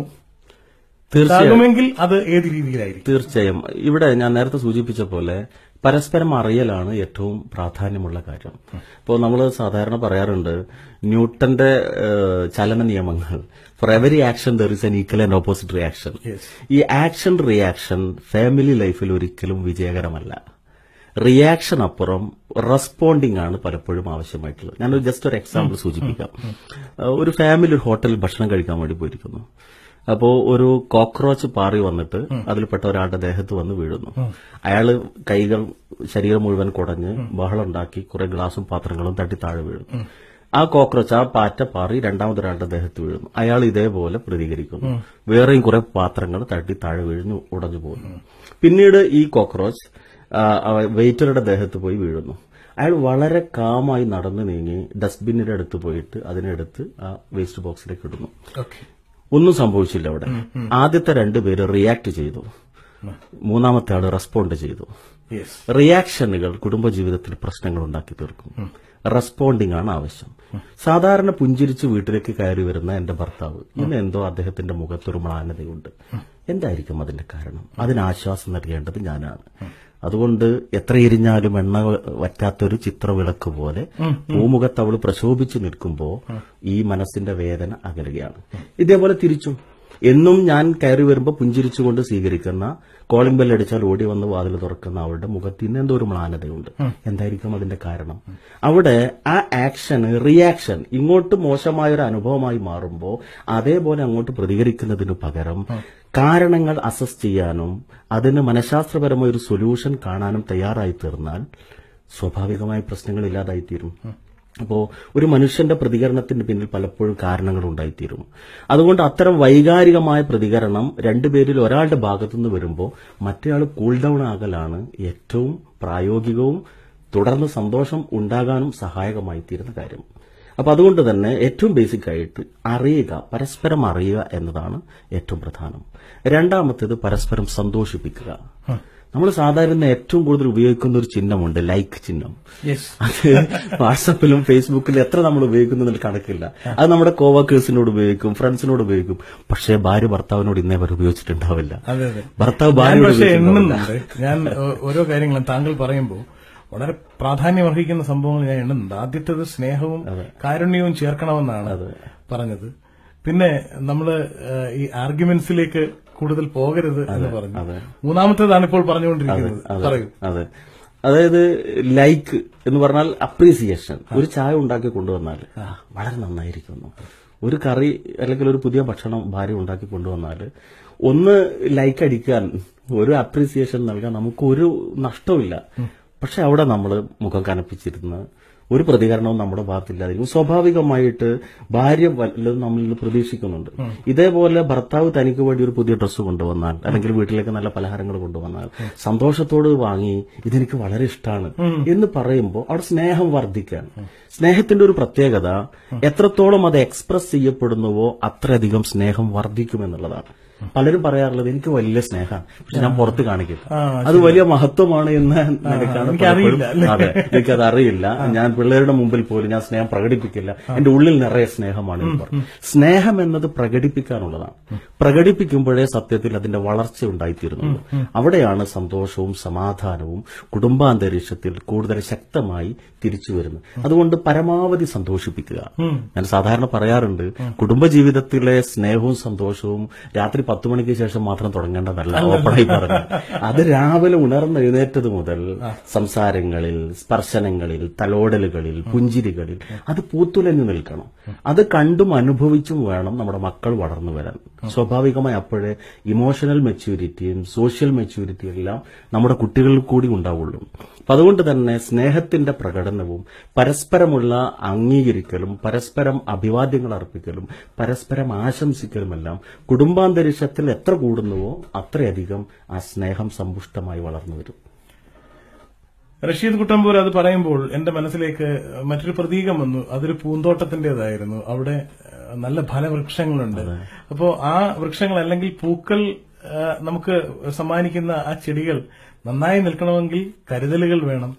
തീർച്ചയായും. അത് ഏത് രീതിയിലായിരിക്കും? തീർച്ചയായും. ഇവിടെ ഞാൻ നേരത്തെ സൂചിപ്പിച്ച പോലെ പരസ്പരം അറിയലാണ് ഏറ്റവും പ്രാധാന്യമുള്ള കാര്യം. ഇപ്പോൾ നമ്മൾ സാധാരണ പറയാറുണ്ട് ന്യൂട്ടന്റെ ചലന നിയമങ്ങൾ for every action there is an equal and opposite reaction ഈ ആക്ഷൻ റിയാക്ഷൻ ഫാമിലി ലൈഫിൽ ഒരിക്കലും വിജയകരമല്ല. റിയാക്ഷൻ അപ്പുറം റെസ്പോണ്ടിങ് ആണ് പലപ്പോഴും ആവശ്യമായിട്ടുള്ളത്. ഞാനൊരു ജസ്റ്റ് ഒരു എക്സാമ്പിൾ സൂചിപ്പിക്കാം. ഒരു ഫാമിലി ഒരു ഹോട്ടലിൽ ഭക്ഷണം കഴിക്കാൻ വേണ്ടി പോയിരിക്കുന്നു. അപ്പോ ഒരു കോക്രോച്ച് പാറി വന്നിട്ട് അതിൽപ്പെട്ട ഒരാളുടെ ദേഹത്ത് വന്ന് വീഴുന്നു. അയാൾ കൈകൾ ശരീരം മുഴുവൻ കുടഞ്ഞ് ബഹളുണ്ടാക്കി കുറെ ഗ്ലാസും പാത്രങ്ങളും തട്ടി താഴെ വീഴുന്നു. ആ കോക്രോച്ച് ആ പാറ്റ പാറി രണ്ടാമതൊരാളുടെ ദേഹത്ത് വീഴുന്നു. അയാൾ ഇതേപോലെ പ്രതികരിക്കുന്നു. വേറെയും കുറെ പാത്രങ്ങൾ തട്ടി താഴെ വീഴുന്നു ഉടഞ്ഞു പോകുന്നു. പിന്നീട് ഈ കോക്രോച്ച് വെയിറ്ററുടെ ദേഹത്ത് പോയി വീഴുന്നു. അയാൾ വളരെ കാമായി നടന്നു നീങ്ങി ഡസ്റ്റ്ബിന്നിന്റെ അടുത്ത് പോയിട്ട് അതിനെടുത്ത് ആ വേസ്റ്റ് ബോക്സിലേക്ക് ഇടുന്നു. ഒന്നും സംഭവിച്ചില്ല അവിടെ. ആദ്യത്തെ രണ്ടുപേര് റിയാക്ട് ചെയ്തു. മൂന്നാമത്തെ ആൾ റെസ്പോണ്ട് ചെയ്തു. റിയാക്ഷനുകൾ കുടുംബജീവിതത്തിൽ പ്രശ്നങ്ങൾ ഉണ്ടാക്കി തീർക്കും. റെസ്പോണ്ടിങ് ആണ് ആവശ്യം. സാധാരണ പുഞ്ചിരിച്ച് വീട്ടിലേക്ക് കയറി വരുന്ന എന്റെ ഭർത്താവ് ഇന്ന് എന്തോ അദ്ദേഹത്തിന്റെ മുഖത്തൊരു മ്ലാനതയുണ്ട്. എന്തായിരിക്കും അതിന്റെ കാരണം? അതിന് ആശ്വാസം നൽകേണ്ടത് ഞാനാണ്. അതുകൊണ്ട് എത്ര എരിഞ്ഞാലും എണ്ണ വറ്റാത്തൊരു ചിത്രവിളക്ക് പോലെ പൂമുഖത്ത് അവൾ പ്രശോഭിച്ചു നിൽക്കുമ്പോൾ ഈ മനസ്സിന്റെ വേദന അകലുകയാണ്. ഇതേപോലെ തിരിച്ചും. എന്നും ഞാൻ കയറി വരുമ്പോൾ പുഞ്ചിരിച്ചുകൊണ്ട് സ്വീകരിക്കുന്ന കോളിംഗ് ബെൽ അടിച്ചാൽ ഓടി വന്ന് വാതിൽ തുറക്കുന്ന അവരുടെ മുഖത്ത് ഇന്ന് എന്തോ ഒരു മ്ലാനതയുണ്ട്. എന്തായിരിക്കും അതിന്റെ കാരണം? അവിടെ ആ ആക്ഷൻ റിയാക്ഷൻ ഇങ്ങോട്ട് മോശമായ ഒരു അനുഭവമായി മാറുമ്പോൾ അതേപോലെ അങ്ങോട്ട് പ്രതികരിക്കുന്നതിന് പകരം കാരണങ്ങൾ അസസ് ചെയ്യാനും അതിന് മനഃശാസ്ത്രപരമായ ഒരു സൊല്യൂഷൻ കാണാനും തയ്യാറായി തീർന്നാൽ സ്വാഭാവികമായ പ്രശ്നങ്ങൾ ഇല്ലാതായിത്തീരും. അപ്പോ ഒരു മനുഷ്യന്റെ പ്രതികരണത്തിന് പിന്നിൽ പലപ്പോഴും കാരണങ്ങൾ ഉണ്ടായിത്തീരും അതുകൊണ്ട് അത്തരം വൈകാരികമായ പ്രതികരണം രണ്ടുപേരിൽ ഒരാളുടെ ഭാഗത്തുനിന്ന് വരുമ്പോൾ മറ്റേയാൾ കൂൾ ഡൗൺ ആകലാണ് ഏറ്റവും പ്രായോഗികവും തുടർന്ന് സന്തോഷം ഉണ്ടാകാനും സഹായകമായി തീരുന്ന കാര്യം. അപ്പൊ അതുകൊണ്ട് തന്നെ ഏറ്റവും ബേസിക് ആയിട്ട് അറിയുക പരസ്പരം അറിയുക എന്നതാണ് ഏറ്റവും പ്രധാനം. രണ്ടാമത്തേത് പരസ്പരം സന്തോഷിപ്പിക്കുക. നമ്മൾ സാധാരണ ഏറ്റവും കൂടുതൽ ഉപയോഗിക്കുന്ന ഒരു ചിഹ്നമുണ്ട് ലൈക്ക് ചിഹ്നം. യെസ് അത് വാട്സപ്പിലും ഫേസ്ബുക്കിലും എത്ര നമ്മൾ ഉപയോഗിക്കുന്നതിൽ കണക്കില്ല. അത് നമ്മുടെ കോവർക്കേഴ്സിനോട് ഉപയോഗിക്കും ഫ്രണ്ട്സിനോട് ഉപയോഗിക്കും. പക്ഷേ ഭാര്യ ഭർത്താവിനോട് ഇന്നേ വരെ ഉപയോഗിച്ചിട്ടുണ്ടാവില്ല. ഭർത്താവ് ഭാര്യ ഞാൻ ഓരോ കാര്യങ്ങളും താങ്കൾ പറയുമ്പോൾ വളരെ പ്രാധാന്യം അർഹിക്കുന്ന സംഭവങ്ങൾ ഞാൻ എണ്ണുന്നുണ്ട്. ആദ്യത്തേത് സ്നേഹവും കാരുണ്യവും ചേർക്കണമെന്നാണ് പറഞ്ഞത്. പിന്നെ നമ്മൾ ഈ ആർഗ്യുമെന്റ്സിലേക്ക് കൂടുതൽ പോകരുത് എന്ന് പറഞ്ഞു. മൂന്നാമത്തേതാണ് ഇപ്പോൾ പറഞ്ഞുകൊണ്ടിരിക്കുന്നത്. പറയൂ. അതെ. അതായത് ലൈക്ക് എന്ന് പറഞ്ഞാൽ അപ്രീസിയേഷൻ. ഒരു ചായ ഉണ്ടാക്കി കൊണ്ടുവന്നാൽ വളരെ നന്നായിരിക്കുന്നു. ഒരു കറി അല്ലെങ്കിൽ ഒരു പുതിയ ഭക്ഷണം ഭാര്യ ഉണ്ടാക്കി കൊണ്ടുവന്നാൽ ഒന്ന് ലൈക്ക് അടിക്കാൻ ഒരു അപ്രീസിയേഷൻ നൽകാൻ നമുക്കൊരു നഷ്ടമില്ല പക്ഷെ അവിടെ നമ്മൾ മുഖം കനപ്പിച്ചിരുന്ന് ഒരു പ്രതികരണവും നമ്മുടെ ഭാഗത്തില്ലാതിരിക്കും. സ്വാഭാവികമായിട്ട് ഭാര്യ വല്ലതും നമ്മളിൽ നിന്ന് പ്രതീക്ഷിക്കുന്നുണ്ട്. ഇതേപോലെ ഭർത്താവ് തനിക്ക് വേണ്ടി ഒരു പുതിയ ഡ്രസ്സ് കൊണ്ടുവന്നാൽ അല്ലെങ്കിൽ വീട്ടിലേക്ക് നല്ല പലഹാരങ്ങൾ കൊണ്ടുവന്നാൽ സന്തോഷത്തോട് വാങ്ങി ഇതെനിക്ക് വളരെ ഇഷ്ടമാണ് എന്ന് പറയുമ്പോൾ അവിടെ സ്നേഹം വർദ്ധിക്കുകയാണ്. സ്നേഹത്തിന്റെ ഒരു പ്രത്യേകത എത്രത്തോളം അത് എക്സ്പ്രസ് ചെയ്യപ്പെടുന്നുവോ അത്രയധികം സ്നേഹം വർദ്ധിക്കുമെന്നുള്ളതാണ്. പലരും പറയാറുള്ളത് എനിക്ക് വലിയ സ്നേഹമാണ്. പക്ഷെ ഞാൻ പുറത്ത് കാണിക്കില്ല അത് വലിയ മഹത്വമാണ് എന്ന് എനിക്കറിയില്ല, അതെ എനിക്കത് അറിയില്ല ഞാൻ പിള്ളേരുടെ മുമ്പിൽ പോലും ഞാൻ സ്നേഹം പ്രകടിപ്പിക്കില്ല. എന്റെ ഉള്ളിൽ നിറയെ സ്നേഹമാണ് എന്ന് പറഞ്ഞു. സ്നേഹം എന്നത് പ്രകടിപ്പിക്കാനുള്ളതാണ്. പ്രകടിപ്പിക്കുമ്പോഴേ സത്യത്തിൽ അതിന്റെ വളർച്ച ഉണ്ടായിത്തീരുന്നുള്ളൂ. അവിടെയാണ് സന്തോഷവും സമാധാനവും കുടുംബാന്തരീക്ഷത്തിൽ കൂടുതൽ ശക്തമായി തിരിച്ചു വരുന്നത്. അതുകൊണ്ട് പരമാവധി സന്തോഷിപ്പിക്കുക. ഞാൻ സാധാരണ പറയാറുണ്ട് കുടുംബജീവിതത്തിലെ സ്നേഹവും സന്തോഷവും രാത്രി പത്ത് മണിക്ക് ശേഷം മാത്രം തുടങ്ങേണ്ടതല്ല ഓപ്പണായി പറഞ്ഞു. [laughs] അത് രാവിലെ ഉണർന്ന് എഴുന്നേറ്റത് മുതൽ സംസാരങ്ങളിൽ സ്പർശനങ്ങളിൽ തലോടലുകളിൽ പുഞ്ചിരികളിൽ അത് പൂത്തുലഞ്ഞു നിൽക്കണം. അത് കണ്ടും അനുഭവിച്ചും വേണം നമ്മുടെ മക്കൾ വളർന്നു വരാൻ. സ്വാഭാവികമായി അപ്പോഴേ ഇമോഷണൽ മെച്യൂരിറ്റിയും സോഷ്യൽ മെച്യൂരിറ്റിയും എല്ലാം നമ്മുടെ കുട്ടികളിൽ കൂടി ഉണ്ടാവുള്ളൂ. അപ്പൊ അതുകൊണ്ട് തന്നെ സ്നേഹത്തിന്റെ പ്രകടനവും പരസ്പരമുള്ള അംഗീകരിക്കലും പരസ്പരം അഭിവാദ്യങ്ങൾ അർപ്പിക്കലും പരസ്പരം ആശംസിക്കലുമെല്ലാം കുടുംബാന്തരീക്ഷത്തിൽ എത്ര കൂടുന്നുവോ അത്രയധികം ആ സ്നേഹം സമ്പുഷ്ടമായി വളർന്നു വരും. റഷീദ് കുട്ടമ്പൂർ അത് പറയുമ്പോൾ എന്റെ മനസ്സിലേക്ക് മറ്റൊരു പ്രതീകം വന്നു. അതൊരു പൂന്തോട്ടത്തിന്റേതായിരുന്നു അവിടെ നല്ല ഫലവൃക്ഷങ്ങളുണ്ട്. അപ്പോ ആ വൃക്ഷങ്ങൾ അല്ലെങ്കിൽ പൂക്കൾ നമുക്ക് സമ്മാനിക്കുന്ന ആ ചെടികൾ നന്നായി നിൽക്കണമെങ്കിൽ കരുതലുകൾ വേണം.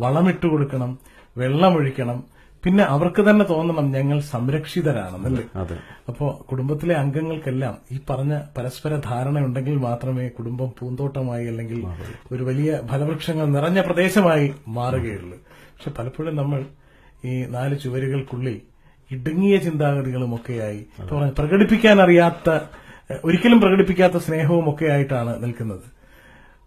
വളമിട്ട് കൊടുക്കണം വെള്ളമൊഴിക്കണം പിന്നെ അവർക്ക് തന്നെ തോന്നണം ഞങ്ങൾ സംരക്ഷിതരാണെന്നല്ലേ. അപ്പോ കുടുംബത്തിലെ അംഗങ്ങൾക്കെല്ലാം ഈ പറഞ്ഞ പരസ്പര ധാരണ ഉണ്ടെങ്കിൽ മാത്രമേ കുടുംബം പൂന്തോട്ടമായി അല്ലെങ്കിൽ ഒരു വലിയ ഫലവൃക്ഷങ്ങൾ നിറഞ്ഞ പ്രദേശമായി മാറുകയുള്ളൂ. പക്ഷെ പലപ്പോഴും നമ്മൾ ഈ നാല് ചുവരുകൾക്കുള്ളിൽ ഇടുങ്ങിയ ചിന്താഗതികളും ഒക്കെയായി പ്രകടിപ്പിക്കാൻ അറിയാത്ത ഒരിക്കലും പ്രകടിപ്പിക്കാത്ത സ്നേഹവും ഒക്കെ ആയിട്ടാണ് നിൽക്കുന്നത്.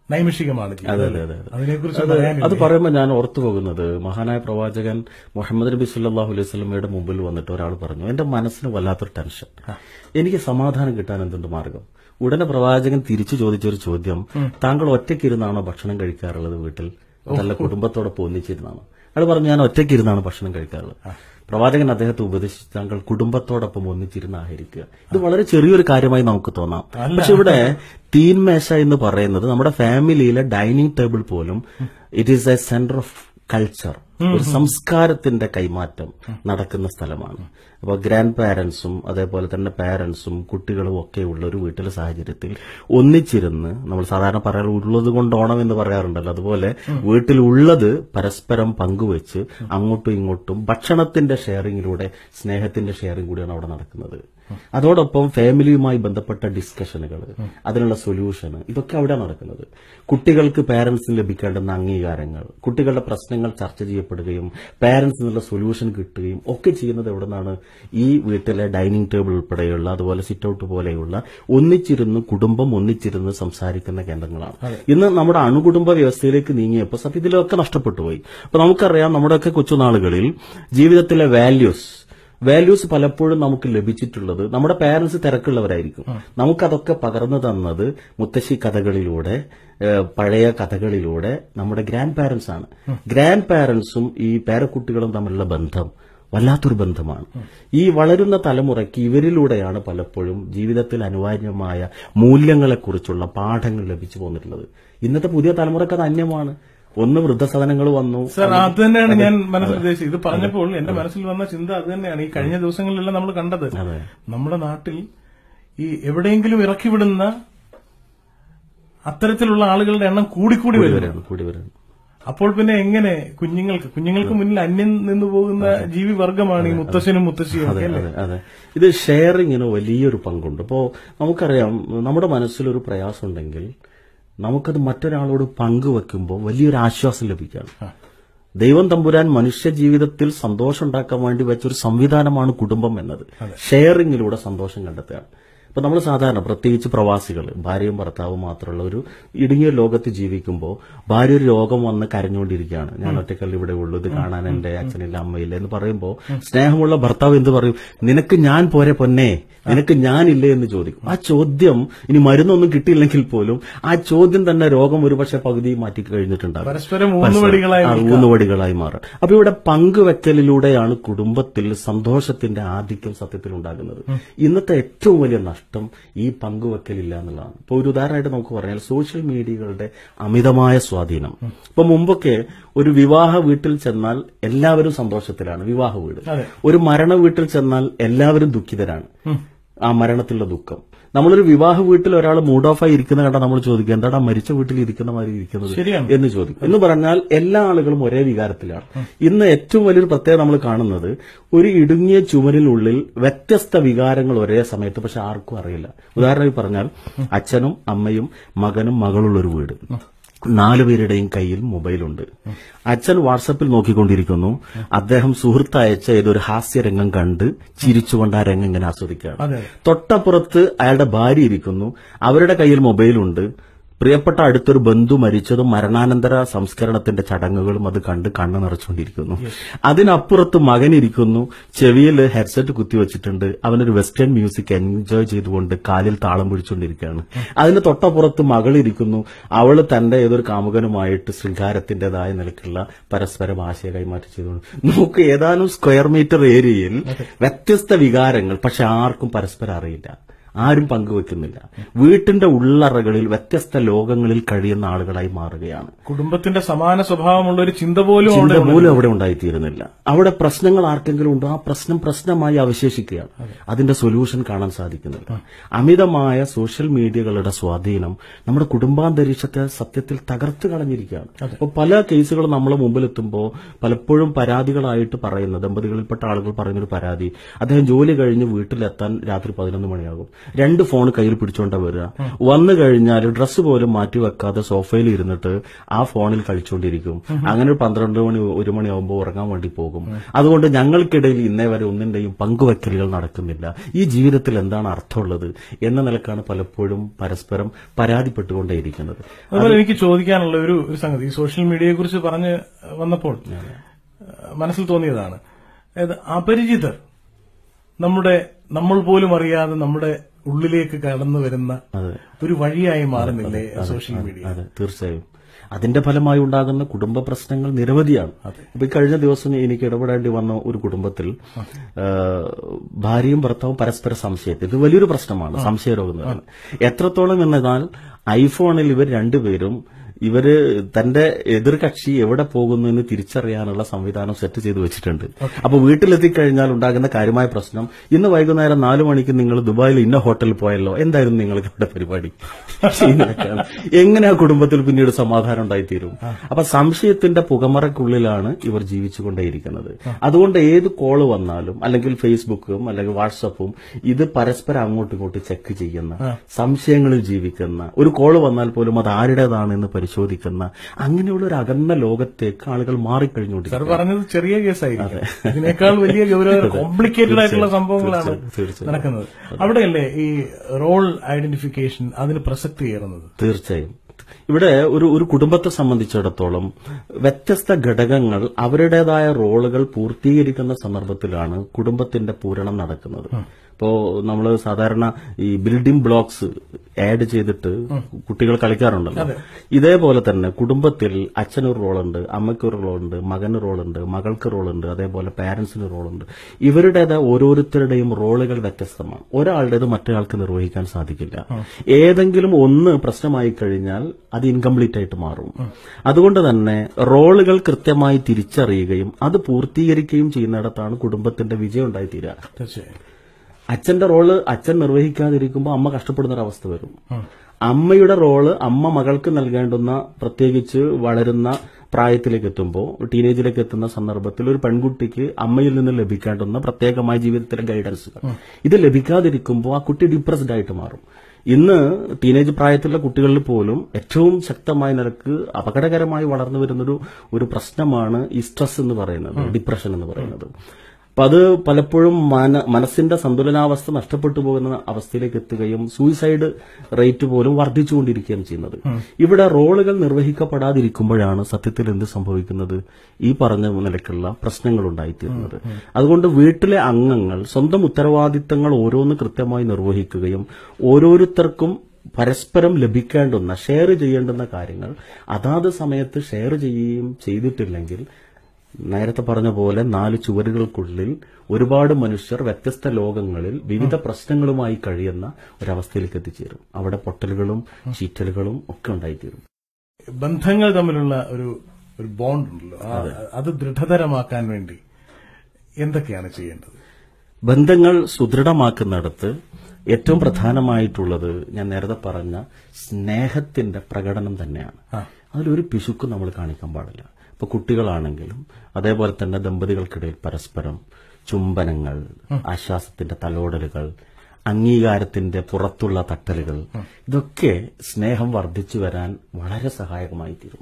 നൈമിഷികമാണ് അതെ, അതെ, അതെ. അതിനെക്കുറിച്ച് അത് പറയുമ്പോൾ ഞാൻ ഓർത്തു പോകുന്നത് മഹാനായ പ്രവാചകൻ മുഹമ്മദ് നബി സല്ലാഹു അലൈഹി സ്വലമയുടെ മുമ്പിൽ വന്നിട്ട് ഒരാൾ പറഞ്ഞു എന്റെ മനസ്സിന് വല്ലാത്തൊരു ടെൻഷൻ. എനിക്ക് സമാധാനം കിട്ടാൻ എന്തുണ്ട് മാർഗം? ഉടനെ പ്രവാചകൻ തിരിച്ചു ചോദിച്ചൊരു ചോദ്യം താങ്കൾ ഒറ്റയ്ക്കിരുന്നാണോ ഭക്ഷണം കഴിക്കാറുള്ളത് വീട്ടിൽ? നല്ല കുടുംബത്തോടൊപ്പം ഒന്നിച്ചിരുന്നാണോ. അയാൾ പറഞ്ഞു ഞാൻ ഒറ്റയ്ക്കിരുന്നാണ് ഭക്ഷണം കഴിക്കാറുള്ളത്. പ്രവാചകൻ അദ്ദേഹത്തെ ഉപദേശിച്ചു താങ്കൾ കുടുംബത്തോടൊപ്പം ഒന്നിച്ചിരുന്ന് ആഹരിക്കുക. ഇത് വളരെ ചെറിയൊരു കാര്യമായി നമുക്ക് തോന്നാം. പക്ഷെ ഇവിടെ തീൻമേശ എന്ന് പറയുന്നത് നമ്മുടെ ഫാമിലിയിലെ ഡൈനിങ് ടേബിൾ പോലും it is a centre of culture ഒരു സംസ്കാരത്തിന്റെ കൈമാറ്റം നടക്കുന്ന സ്ഥലമാണ്. അപ്പോൾ ഗ്രാൻഡ് പാരന്റ്സും അതേപോലെ തന്നെ പാരന്റ്സും കുട്ടികളും ഒക്കെ ഉള്ള ഒരു വീട്ടിലെ സാഹചര്യത്തിൽ ഒന്നിച്ചിരുന്ന് നമ്മൾ സാധാരണ പറയാറ് ഉള്ളത് കൊണ്ട് ഓണം എന്ന് പറയാറുണ്ടല്ലോ. അതുപോലെ വീട്ടിലുള്ളത് പരസ്പരം പങ്കുവെച്ച് അങ്ങോട്ടും ഇങ്ങോട്ടും ഭക്ഷണത്തിന്റെ ഷെയറിങ്ങിലൂടെ സ്നേഹത്തിന്റെ ഷെയറിംഗ് കൂടിയാണ് അവിടെ നടക്കുന്നത്. അതോടൊപ്പം ഫാമിലിയുമായി ബന്ധപ്പെട്ട ഡിസ്കഷനുകൾ അതിനുള്ള സൊല്യൂഷന് ഇതൊക്കെ അവിടെ നടക്കുന്നത്. കുട്ടികൾക്ക് പാരന്റ്സിന് ലഭിക്കേണ്ടുന്ന അംഗീകാരങ്ങൾ കുട്ടികളുടെ പ്രശ്നങ്ങൾ ചർച്ച ചെയ്യപ്പെടുകയും പാരന്റ്സ് നിന്നുള്ള സൊല്യൂഷൻ കിട്ടുകയും ഒക്കെ ചെയ്യുന്നത് എവിടെ നിന്നാണ് ഈ വീട്ടിലെ ഡൈനിങ് ടേബിൾ ഉൾപ്പെടെയുള്ള അതുപോലെ സിറ്റ് ഔട്ട് പോലെയുള്ള ഒന്നിച്ചിരുന്ന് കുടുംബം ഒന്നിച്ചിരുന്ന് സംസാരിക്കുന്ന കേന്ദ്രങ്ങളാണ്. ഇന്ന് നമ്മുടെ അണുകുടുംബ വ്യവസ്ഥയിലേക്ക് നീങ്ങിയപ്പോൾ സത്യത്തിലൊക്കെ നഷ്ടപ്പെട്ടു പോയി. അപ്പൊ നമുക്കറിയാം നമ്മുടെയൊക്കെ കൊച്ചുനാളുകളിൽ ജീവിതത്തിലെ വാല്യൂസ് വാല്യൂസ് പലപ്പോഴും നമുക്ക് ലഭിച്ചിട്ടുള്ളത് നമ്മുടെ പാരന്റ്സ് തിരക്കുള്ളവരായിരിക്കും. നമുക്കതൊക്കെ പകർന്നു തന്നത് മുത്തശ്ശി കഥകളിലൂടെ പഴയ കഥകളിലൂടെ നമ്മുടെ ഗ്രാൻഡ് പാരന്റ്സ് ആണ് ഗ്രാൻഡ് പാരന്റ്സും ഈ പേരക്കുട്ടികളും തമ്മിലുള്ള ബന്ധം വല്ലാത്തൊരു ബന്ധമാണ്. ഈ വളരുന്ന തലമുറയ്ക്ക് ഇവരിലൂടെയാണ് പലപ്പോഴും ജീവിതത്തിൽ അനിവാര്യമായ മൂല്യങ്ങളെക്കുറിച്ചുള്ള പാഠങ്ങൾ ലഭിച്ചു പോന്നിട്ടുള്ളത്. ഇന്നത്തെ പുതിയ തലമുറയ്ക്ക് അത് അന്യമാണ്. ഒന്ന് വൃദ്ധസദനങ്ങൾ വന്നു. സർ അത് തന്നെയാണ് ഞാൻ മനസ്സിൽ ഉദ്ദേശിച്ചത് ഇത് പറഞ്ഞപ്പോൾ എന്റെ മനസ്സിൽ വന്ന ചിന്ത അത് തന്നെയാണ്. ഈ കഴിഞ്ഞ ദിവസങ്ങളിലെല്ലാം നമ്മൾ കണ്ടത്. നമ്മുടെ നാട്ടിൽ ഈ എവിടെയെങ്കിലും ഇറക്കി വിടുന്ന അത്തരത്തിലുള്ള ആളുകളുടെ എണ്ണം കൂടിക്കൂടി വരുന്നു. കൂടി വരുന്നു. അപ്പോൾ പിന്നെ എങ്ങനെ കുഞ്ഞുങ്ങൾക്ക് കുഞ്ഞുങ്ങൾക്ക് മുന്നിൽ അന്യം നിന്ന് പോകുന്ന ജീവി വർഗമാണ് ഈ മുത്തശ്ശനും മുത്തശ്ശിയും അതെ അതെ ഇത് ഷെയറിങ്ങിന് വലിയൊരു പങ്കുണ്ട്. അപ്പോ നമുക്കറിയാം നമ്മുടെ മനസ്സിലൊരു പ്രയാസം ഉണ്ടെങ്കിൽ നമുക്കത് മറ്റൊരാളോട് പങ്കുവെക്കുമ്പോൾ വലിയൊരു ആശ്വാസം ലഭിക്കുകയാണ്. ദൈവം തമ്പുരാൻ മനുഷ്യ ജീവിതത്തിൽ സന്തോഷം ഉണ്ടാക്കാൻ വേണ്ടി വെച്ചൊരു സംവിധാനമാണ് കുടുംബം എന്നത്. ഷെയറിങ്ങിലൂടെ സന്തോഷം കണ്ടെത്തുകയാണ്. അപ്പൊ നമ്മൾ സാധാരണ പ്രത്യേകിച്ച് പ്രവാസികൾ ഭാര്യയും ഭർത്താവും മാത്രമുള്ള ഒരു ഇടുങ്ങിയ ലോകത്ത് ജീവിക്കുമ്പോൾ ഭാര്യ ഒരു രോഗം വന്ന് കരഞ്ഞുകൊണ്ടിരിക്കുകയാണ്. ഞാൻ ഒറ്റക്കല്ല ഇവിടെ ഉള്ളൂ ഇത് കാണാൻ എന്റെ അച്ഛനില്ല അമ്മയില്ല എന്ന് പറയുമ്പോൾ സ്നേഹമുള്ള ഭർത്താവ് എന്ത് പറയും? നിനക്ക് ഞാൻ പോരെ പൊന്നെ നിനക്ക് ഞാനില്ലേ എന്ന് ചോദിക്കും. ആ ചോദ്യം ഇനി മരുന്നൊന്നും കിട്ടിയില്ലെങ്കിൽ പോലും ആ ചോദ്യം തന്നെ രോഗം ഒരുപക്ഷെ പകുതി മാറ്റി കഴിഞ്ഞിട്ടുണ്ടാകും. ഊന്നുവടികളായി മാറും. അപ്പൊ ഇവിടെ പങ്കുവെക്കലിലൂടെയാണ് കുടുംബത്തിൽ സന്തോഷത്തിന്റെ ആധിക്യം സത്യത്തിൽ ഉണ്ടാകുന്നത് ഇന്നത്തെ ഏറ്റവും വലിയ നഷ്ടം ഈ പങ്കുവെക്കലില്ല എന്നുള്ളതാണ്. ഇപ്പൊ ഒരു ഉദാഹരണമായിട്ട് നമുക്ക് പറഞ്ഞാൽ സോഷ്യൽ മീഡിയകളുടെ അമിതമായ സ്വാധീനം. ഇപ്പൊ മുമ്പൊക്കെ ഒരു വിവാഹ വീട്ടിൽ ചെന്നാൽ എല്ലാവരും സന്തോഷത്തിലാണ്. വിവാഹ വീട്. ഒരു മരണ വീട്ടിൽ ചെന്നാൽ എല്ലാവരും ദുഃഖിതരാണ്. ആ മരണത്തിലുള്ള ദുഃഖം. നമ്മളൊരു വിവാഹ വീട്ടിൽ ഒരാൾ മൂഡ് ഓഫ് ആയി ഇരിക്കുന്ന കണ്ടാൽ നമ്മൾ ചോദിക്കുക എന്താടാ മരിച്ച വീട്ടിൽ ഇരിക്കുന്ന മാതിരി ഇരിക്കുന്നത്? എന്ന് ചോദിക്കും. എന്ന് പറഞ്ഞാൽ എല്ലാ ആളുകളും ഒരേ വികാരത്തിലാണ്. ഇന്ന് ഏറ്റവും വലിയൊരു പ്രത്യേകത നമ്മൾ കാണുന്നത് ഒരു ഇടുങ്ങിയ ചുമരിനുള്ളിൽ വ്യത്യസ്ത വികാരങ്ങൾ ഒരേ സമയത്ത് പക്ഷെ ആർക്കും അറിയില്ല. ഉദാഹരണമായി പറഞ്ഞാൽ അച്ഛനും അമ്മയും മകനും മകളുള്ള ഒരു വീട്. നാലുപേരുടെയും കയ്യിൽ മൊബൈലുണ്ട്. അച്ഛൻ വാട്സപ്പിൽ നോക്കിക്കൊണ്ടിരിക്കുന്നു. അദ്ദേഹം സുഹൃത്ത് അയച്ച ഏതൊരു ഹാസ്യരംഗം കണ്ട് ചിരിച്ചുകൊണ്ട് ആ രംഗം ഇങ്ങനെ ആസ്വദിക്കുകയാണ്. തൊട്ടപ്പുറത്ത് അയാളുടെ ഭാര്യ ഇരിക്കുന്നു. അവരുടെ കയ്യിൽ മൊബൈലുണ്ട്. പ്രിയപ്പെട്ട അടുത്തൊരു ബന്ധു മരിച്ചതും മരണാനന്തര സംസ്കരണത്തിന്റെ ചടങ്ങുകളും അത് കണ്ട് കണ്ണു നിറച്ചുകൊണ്ടിരിക്കുന്നു. അതിനപ്പുറത്ത് മകൻ ഇരിക്കുന്നു. ചെവിയിൽ ഹെഡ്സെറ്റ് കുത്തിവെച്ചിട്ടുണ്ട് അവനൊരു വെസ്റ്റേൺ മ്യൂസിക് എൻജോയ് ചെയ്തുകൊണ്ട് കാലിൽ താളം പിടിച്ചുകൊണ്ടിരിക്കുകയാണ്. അതിന് തൊട്ടപ്പുറത്ത് മകൾ ഇരിക്കുന്നു. അവൾ തന്റെ ഏതൊരു കാമുകനുമായിട്ട് ശൃംഗാരത്തിന്റേതായ നിലക്കുള്ള പരസ്പരം ആശയ കൈമാറ്റം ചെയ്തുകൊണ്ട്. നമുക്ക് ഏതാനും സ്ക്വയർ മീറ്റർ ഏരിയയിൽ വ്യത്യസ്ത വികാരങ്ങൾ പക്ഷെ ആർക്കും പരസ്പരം അറിയില്ല. ആരും പങ്കുവെക്കുന്നില്ല. വീട്ടിന്റെ ഉള്ളറകളിൽ വ്യത്യസ്ത ലോകങ്ങളിൽ കഴിയുന്ന ആളുകളായി മാറുകയാണ്. കുടുംബത്തിന്റെ സമാന സ്വഭാവമുള്ള ഒരു ചിന്ത പോലും ചിന്ത അവിടെ പോലും അവിടെ ഉണ്ടായിത്തീരുന്നില്ല. അവിടെ പ്രശ്നങ്ങൾ ആർക്കെങ്കിലും ഉണ്ടോ? ആ പ്രശ്നം പ്രശ്നമായി അവശേഷിക്കുകയാണ്. അതിന്റെ സൊല്യൂഷൻ കാണാൻ സാധിക്കുന്നില്ല. അമിതമായ സോഷ്യൽ മീഡിയകളുടെ സ്വാധീനം നമ്മുടെ കുടുംബാന്തരീക്ഷത്തെ സത്യത്തിൽ തകർത്തു കളഞ്ഞിരിക്കുകയാണ്. അപ്പോൾ പല കേസുകളും നമ്മളെ മുമ്പിലെത്തുമ്പോൾ പലപ്പോഴും പരാതികളായിട്ട് പറയുന്ന ദമ്പതികളിൽപ്പെട്ട ആളുകൾ പറയുന്നൊരു പരാതി അദ്ദേഹം ജോലി കഴിഞ്ഞ് വീട്ടിലെത്താൻ രാത്രി പതിനൊന്ന് മണിയാകും. രണ്ട് ഫോൺ കയ്യിൽ പിടിച്ചോണ്ട വരിക. വന്നു കഴിഞ്ഞാൽ ഡ്രസ്സ് പോലും മാറ്റി വെക്കാതെ സോഫയിൽ ഇരുന്നിട്ട് ആ ഫോണിൽ കളിച്ചുകൊണ്ടിരിക്കും അങ്ങനെ ഒരു പന്ത്രണ്ട് മണി ഒരു മണിയാവുമ്പോൾ ഉറങ്ങാൻ വേണ്ടി പോകും. അതുകൊണ്ട് ഞങ്ങൾക്കിടയിൽ ഇന്നേ വരെ ഒന്നിന്റെയും പങ്കുവെക്കലുകൾ നടക്കുന്നില്ല. ഈ ജീവിതത്തിൽ എന്താണ് അർത്ഥമുള്ളത് എന്ന നിലക്കാണ് പലപ്പോഴും പരസ്പരം പരാതിപ്പെട്ടുകൊണ്ടേയിരിക്കുന്നത്. അതുപോലെ എനിക്ക് ചോദിക്കാനുള്ള ഒരു സംഗതി. സോഷ്യൽ മീഡിയയെ കുറിച്ച് പറഞ്ഞ് വന്നപ്പോൾ മനസ്സിൽ തോന്നിയതാണ്. അതായത് അപരിചിതർ നമ്മുടെ നമ്മൾ പോലും അറിയാതെ നമ്മുടെ ഉള്ളിലേക്ക് കടന്നു വരുന്ന ഒരു വഴിയായി മാറുന്നില്ലേ സോഷ്യൽ മീഡിയ അതെ തീർച്ചയായും. അതിന്റെ ഫലമായി ഉണ്ടാകുന്ന കുടുംബ പ്രശ്നങ്ങൾ നിരവധിയാണ്. ഇപ്പൊ ഈ കഴിഞ്ഞ ദിവസം എനിക്ക് ഇടപെടേണ്ടി വന്ന ഒരു കുടുംബത്തിൽ ഭാര്യയും ഭർത്താവും പരസ്പര സംശയത്തിൽ. ഇത് വലിയൊരു പ്രശ്നമാണ് സംശയരോഗം രോഗം എത്രത്തോളം എന്നാൽ ഐഫോണിൽ ഇവർ രണ്ടുപേരും ഇവർ തന്റെ എതിർകക്ഷി എവിടെ പോകുന്നു എന്ന് തിരിച്ചറിയാനുള്ള സംവിധാനം സെറ്റ് ചെയ്ത് വെച്ചിട്ടുണ്ട്. അപ്പൊ വീട്ടിലെത്തിക്കഴിഞ്ഞാൽ ഉണ്ടാകുന്ന കാര്യമായ പ്രശ്നം ഇന്ന് വൈകുന്നേരം നാലു മണിക്ക് നിങ്ങൾ ദുബായിൽ ഇന്ന ഹോട്ടലിൽ പോയല്ലോ എന്തായിരുന്നു നിങ്ങൾക്ക് അവിടെ പരിപാടി? എങ്ങനെ ആ കുടുംബത്തിൽ പിന്നീട് സമാധാനം ഉണ്ടായിത്തീരും? അപ്പൊ സംശയത്തിന്റെ പുകമറക്കുള്ളിലാണ് ഇവർ ജീവിച്ചുകൊണ്ടേയിരിക്കുന്നത്. അതുകൊണ്ട് ഏത് കോൾ വന്നാലും അല്ലെങ്കിൽ ഫേസ്ബുക്കും അല്ലെങ്കിൽ വാട്സപ്പും ഇത് പരസ്പരം അങ്ങോട്ടും ഇങ്ങോട്ടും ചെക്ക് ചെയ്യുന്ന സംശയങ്ങളിൽ ജീവിക്കുന്ന ഒരു കോൾ വന്നാൽ പോലും അത് ആരുടേതാണ് എന്ന് പരിശോധിക്കുന്ന അങ്ങനെയുള്ള ഒരു അകന്ന ലോകത്തേക്ക് ആളുകൾ സാർ മാറിക്കഴിഞ്ഞുകൊണ്ടിരിക്കുന്നു പറഞ്ഞത് ചെറിയ കേസായിരിക്കും. ഇതിനേക്കാൾ വലിയ കോംപ്ലിക്കേറ്റഡ് ആയിട്ടുള്ള സംഭവങ്ങളാണ്. നടക്കുന്നത്. അവിടെയല്ലേ ഈ റോൾ ഐഡന്റിഫിക്കേഷൻ അതിന് പ്രസക്തി ഏറുന്നത്? തീർച്ചയായും. ഇവിടെ ഒരു ഒരു കുടുംബത്തെ സംബന്ധിച്ചിടത്തോളം വ്യത്യസ്ത ഘടകങ്ങൾ അവരുടേതായ റോളുകൾ പൂർത്തീകരിക്കുന്ന സന്ദർഭത്തിലാണ് കുടുംബത്തിന്റെ പൂരണം നടക്കുന്നത്. ഇപ്പോ നമ്മൾ സാധാരണ ഈ ബിൽഡിംഗ് ബ്ലോക്സ് ആഡ് ചെയ്തിട്ട് കുട്ടികൾ കളിക്കാറുണ്ടല്ലോ. ഇതേപോലെ തന്നെ കുടുംബത്തിൽ അച്ഛനൊരു റോളുണ്ട് അമ്മയ്ക്കൊരു റോളുണ്ട് മകന് റോളുണ്ട് മകൾക്ക് റോളുണ്ട് അതേപോലെ പാരന്റ്സിന് റോളുണ്ട്. ഇവരുടേത് ഓരോരുത്തരുടെയും റോളുകൾ വ്യത്യസ്തമാണ്. ഒരാളുടേത് മറ്റൊരാൾക്ക് നിർവഹിക്കാൻ സാധിക്കില്ല. ഏതെങ്കിലും ഒന്ന് പ്രശ്നമായി കഴിഞ്ഞാൽ അത് ഇൻകംപ്ലീറ്റ് ആയിട്ട് മാറും. അതുകൊണ്ട് തന്നെ റോളുകൾ കൃത്യമായി തിരിച്ചറിയുകയും അത് പൂർത്തീകരിക്കുകയും ചെയ്യുന്നിടത്താണ് കുടുംബത്തിന്റെ വിജയം ഉണ്ടായിത്തീരുക. തീർച്ചയായും. അച്ഛന്റെ റോൾ അച്ഛൻ നിർവഹിക്കാതിരിക്കുമ്പോൾ അമ്മ കഷ്ടപ്പെടുന്ന ഒരു അവസ്ഥ വരും. അമ്മയുടെ റോൾ അമ്മ മകൾക്ക് നൽകേണ്ടുന്ന പ്രത്യേകിച്ച് വളരുന്ന പ്രായത്തിലേക്ക് എത്തുമ്പോൾ ടീനേജിലേക്ക് എത്തുന്ന സന്ദർഭത്തിൽ ഒരു പെൺകുട്ടിക്ക് അമ്മയിൽ നിന്ന് ലഭിക്കേണ്ടുന്ന പ്രത്യേകമായ ജീവിതത്തിലെ ഗൈഡൻസുകൾ ഇത് ലഭിക്കാതിരിക്കുമ്പോൾ ആ കുട്ടി ഡിപ്രസ്ഡ് ആയിട്ട് മാറും. ഇന്ന് ടീനേജ് പ്രായത്തിലുള്ള കുട്ടികളിൽ പോലും ഏറ്റവും ശക്തമായ നിരക്ക് അപകടകരമായി വളർന്നു വരുന്നൊരു ഒരു പ്രശ്നമാണ് ഈ സ്ട്രെസ് എന്ന് പറയുന്നത് ഡിപ്രഷൻ എന്ന് പറയുന്നത്. അപ്പൊ അത് പലപ്പോഴും മന മനസ്സിന്റെ സന്തുലനാവസ്ഥ നഷ്ടപ്പെട്ടു പോകുന്ന അവസ്ഥയിലേക്ക് എത്തുകയും സൂയിസൈഡ് റേറ്റ് പോലും വർദ്ധിച്ചുകൊണ്ടിരിക്കുകയും ചെയ്യുന്നത്. ഇവിടെ റോളുകൾ നിർവഹിക്കപ്പെടാതിരിക്കുമ്പോഴാണ് സത്യത്തിൽ എന്ത് സംഭവിക്കുന്നത്? ഈ പറഞ്ഞ നിലയ്ക്കുള്ള പ്രശ്നങ്ങൾ ഉണ്ടായിത്തീരുന്നത് അതുകൊണ്ട് വീട്ടിലെ അംഗങ്ങൾ സ്വന്തം ഉത്തരവാദിത്തങ്ങൾ ഓരോന്ന് കൃത്യമായി നിർവഹിക്കുകയും ഓരോരുത്തർക്കും പരസ്പരം ലഭിക്കേണ്ടുന്ന ഷെയർ ചെയ്യേണ്ടുന്ന കാര്യങ്ങൾ അതാത് സമയത്ത് ഷെയർ ചെയ്യുകയും ചെയ്തിട്ടില്ലെങ്കിൽ നേരത്തെ പറഞ്ഞ പോലെ നാല് ചുവരുകൾക്കുള്ളിൽ ഒരുപാട് മനുഷ്യർ വ്യത്യസ്ത ലോകങ്ങളിൽ വിവിധ പ്രശ്നങ്ങളുമായി കഴിയുന്ന ഒരവസ്ഥയിലേക്ക് എത്തിച്ചേരും. അവിടെ പൊട്ടലുകളും ചീറ്റലുകളും ഒക്കെ ഉണ്ടായിത്തീരും. ബന്ധങ്ങൾ തമ്മിലുള്ള ഒരു ഒരു ബോണ്ട് ഉണ്ടല്ലോ. അത്. ദൃഢതരമാക്കാൻ വേണ്ടി എന്തൊക്കെയാണ് ചെയ്യേണ്ടത്? ബന്ധങ്ങൾ സുദൃഢമാക്കുന്നിടത്ത് ഏറ്റവും പ്രധാനമായിട്ടുള്ളത് ഞാൻ നേരത്തെ പറഞ്ഞ സ്നേഹത്തിന്റെ പ്രകടനം തന്നെയാണ്. അതിലൊരു പിശുക്കും നമ്മൾ കാണിക്കാൻ പാടില്ല. ഇപ്പൊ കുട്ടികളാണെങ്കിലും അതേപോലെ തന്നെ ദമ്പതികൾക്കിടയിൽ പരസ്പരം ചുംബനങ്ങൾ ആശ്വാസത്തിന്റെ തലോടലുകൾ അംഗീകാരത്തിന്റെ പുറത്തുള്ള തട്ടലുകൾ ഇതൊക്കെ സ്നേഹം വർദ്ധിച്ചു വരാൻ വളരെ സഹായകമായി തീരും.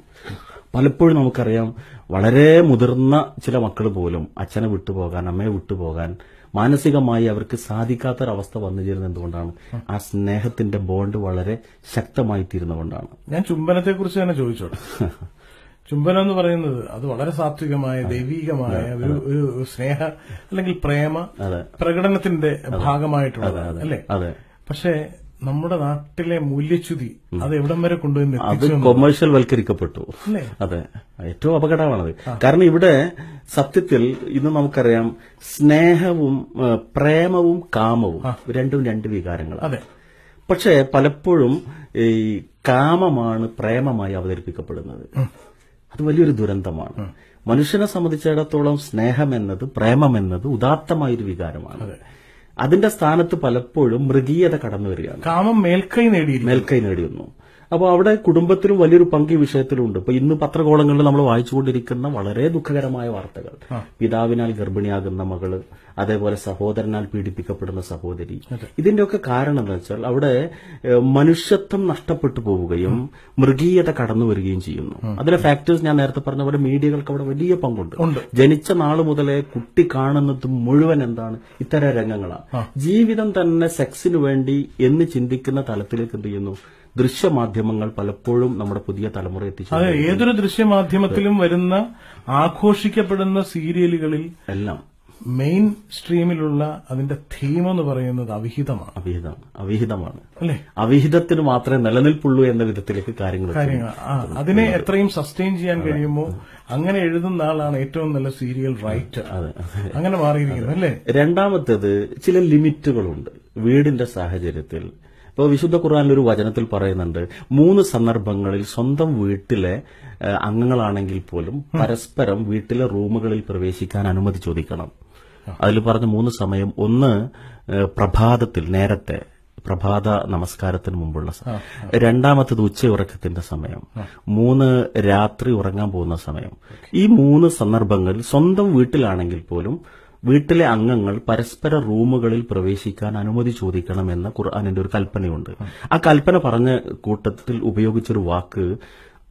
പലപ്പോഴും നമുക്കറിയാം വളരെ മുതിർന്ന ചില മക്കൾ പോലും അച്ഛനെ വിട്ടുപോകാൻ അമ്മയെ വിട്ടുപോകാൻ മാനസികമായി അവർക്ക് സാധിക്കാത്തൊരവസ്ഥ വന്നു ചേരുന്നത് എന്തുകൊണ്ടാണ് ആ സ്നേഹത്തിന്റെ ബോണ്ട് വളരെ ശക്തമായി തീരുന്നതുകൊണ്ടാണ് ഞാൻ ചുംബനത്തെക്കുറിച്ച് തന്നെ ചോദിച്ചോട്ടെ? [laughs] ചുംബനം എന്ന് പറയുന്നത് അത് വളരെ സാത്വികമായ ദൈവീകമായ ഒരു ഒരു സ്നേഹ അല്ലെങ്കിൽ പ്രേമ പ്രകടനത്തിന്റെ ഭാഗമായിട്ടുള്ളത് അല്ലേ? അതെ. പക്ഷേ നമ്മുടെ നാട്ടിലെ മൂല്യച്യുതി അത് എവിടം വരെ കൊണ്ടുവന്ന് അത് കൊമേഴ്ഷ്യൽ വൽക്കരിക്കപ്പെട്ടു അല്ലേ? അതെ. ഏറ്റവും അപകടമാണത്. കാരണം ഇവിടെ സത്യത്തിൽ ഇന്ന് നമുക്കറിയാം സ്നേഹവും പ്രേമവും കാമവും രണ്ടും രണ്ട് വികാരങ്ങളാണ്. അതെ. പക്ഷേ പലപ്പോഴും ഈ കാമമാണ് പ്രേമമായി അവതരിപ്പിക്കപ്പെടുന്നത്. അത് വലിയൊരു ദുരന്തമാണ്. മനുഷ്യനെ സംബന്ധിച്ചിടത്തോളം സ്നേഹം എന്നത് പ്രേമം എന്നത് ഉദാത്തമായൊരു വികാരമാണ്. അതിന്റെ സ്ഥാനത്ത് പലപ്പോഴും മൃഗീയത കടന്നു വരികയാണ് കാമം മേൽക്കൈ നേടി മേൽക്കൈ നേടിയിരുന്നു. അപ്പോൾ അവിടെ കുടുംബത്തിലും വലിയൊരു പങ്ക് ഈ വിഷയത്തിലുണ്ട്. ഇപ്പൊ ഇന്ന് പത്രകോളങ്ങളിൽ നമ്മൾ വായിച്ചുകൊണ്ടിരിക്കുന്ന വളരെ ദുഃഖകരമായ വാർത്തകൾ. പിതാവിനാൽ ഗർഭിണിയാകുന്ന മകൾ അതേപോലെ സഹോദരനാൽ പീഡിപ്പിക്കപ്പെടുന്ന സഹോദരി. ഇതിന്റെയൊക്കെ കാരണം എന്ന് വെച്ചാൽ അവിടെ മനുഷ്യത്വം നഷ്ടപ്പെട്ടു പോവുകയും മൃഗീയത കടന്നു വരികയും ചെയ്യുന്നു. അതിലെ ഫാക്ടേഴ്സ് ഞാൻ നേരത്തെ പറഞ്ഞ പോലെ മീഡിയകൾക്ക് അവിടെ വലിയ പങ്കുണ്ട്. ജനിച്ച നാൾ മുതലേ കുട്ടി കാണുന്നത് മുഴുവൻ എന്താണ്? ഇത്തരം രംഗങ്ങളാണ്. ജീവിതം തന്നെ സെക്സിന് വേണ്ടി എന്ന് ചിന്തിക്കുന്ന തലത്തിലേക്ക് എന്ത് ചെയ്യുന്നു? ദൃശ്യമാധ്യമങ്ങൾ പലപ്പോഴും നമ്മുടെ പുതിയ തലമുറ എത്തിച്ചു അതെ ഏതൊരു ദൃശ്യമാധ്യമത്തിലും വരുന്ന ആഘോഷിക്കപ്പെടുന്ന സീരിയലുകളിൽ എല്ലാം. മെയിൻ സ്ട്രീമിലുള്ള അതിന്റെ തീം എന്ന് പറയുന്നത് അവിഹിതമാണ്. അവിഹിതം. അവിഹിതമാണ്. അല്ലെ? അവിഹിതത്തിന് മാത്രമേ നിലനിൽപ്പുള്ളൂ എന്ന വിധത്തിലേക്ക് കാര്യങ്ങൾ അതിനെ എത്രയും സസ്റ്റെയിൻ ചെയ്യാൻ കഴിയുമോ? അങ്ങനെ എഴുതുന്ന ആളാണ് ഏറ്റവും നല്ല സീരിയൽ റൈറ്റർ അങ്ങനെ മാറിയിരിക്കുന്നത് അല്ലേ? രണ്ടാമത്തേത് ചില ലിമിറ്റുകളുണ്ട് വീടിന്റെ സാഹചര്യത്തിൽ ഇപ്പോൾ വിശുദ്ധ ഖുർആനിൽ ഒരു വചനത്തിൽ പറയുന്നുണ്ട് മൂന്ന് സന്ദർഭങ്ങളിൽ സ്വന്തം വീട്ടിലെ അംഗങ്ങളാണെങ്കിൽ പോലും പരസ്പരം വീട്ടിലെ റൂമുകളിൽ പ്രവേശിക്കാൻ അനുമതി ചോദിക്കണം. അതിൽ പറഞ്ഞ മൂന്ന് സമയം ഒന്ന് പ്രഭാതത്തിൽ നേരത്തെ പ്രഭാത നമസ്കാരത്തിന് മുമ്പുള്ള സമയം. രണ്ടാമത്തത് ഉച്ചയുറക്കത്തിന്റെ സമയം. മൂന്ന് രാത്രി ഉറങ്ങാൻ പോകുന്ന സമയം. ഈ മൂന്ന് സന്ദർഭങ്ങളിൽ സ്വന്തം വീട്ടിലാണെങ്കിൽ പോലും വീട്ടിലെ അംഗങ്ങൾ പരസ്പര റൂമുകളിൽ പ്രവേശിക്കാൻ അനുമതി ചോദിക്കണമെന്ന ഖുർആാനിന്റെ ഒരു കൽപ്പനയുണ്ട്. ആ കൽപ്പന പറഞ്ഞ കൂട്ടത്തിൽ ഉപയോഗിച്ചൊരു വാക്ക്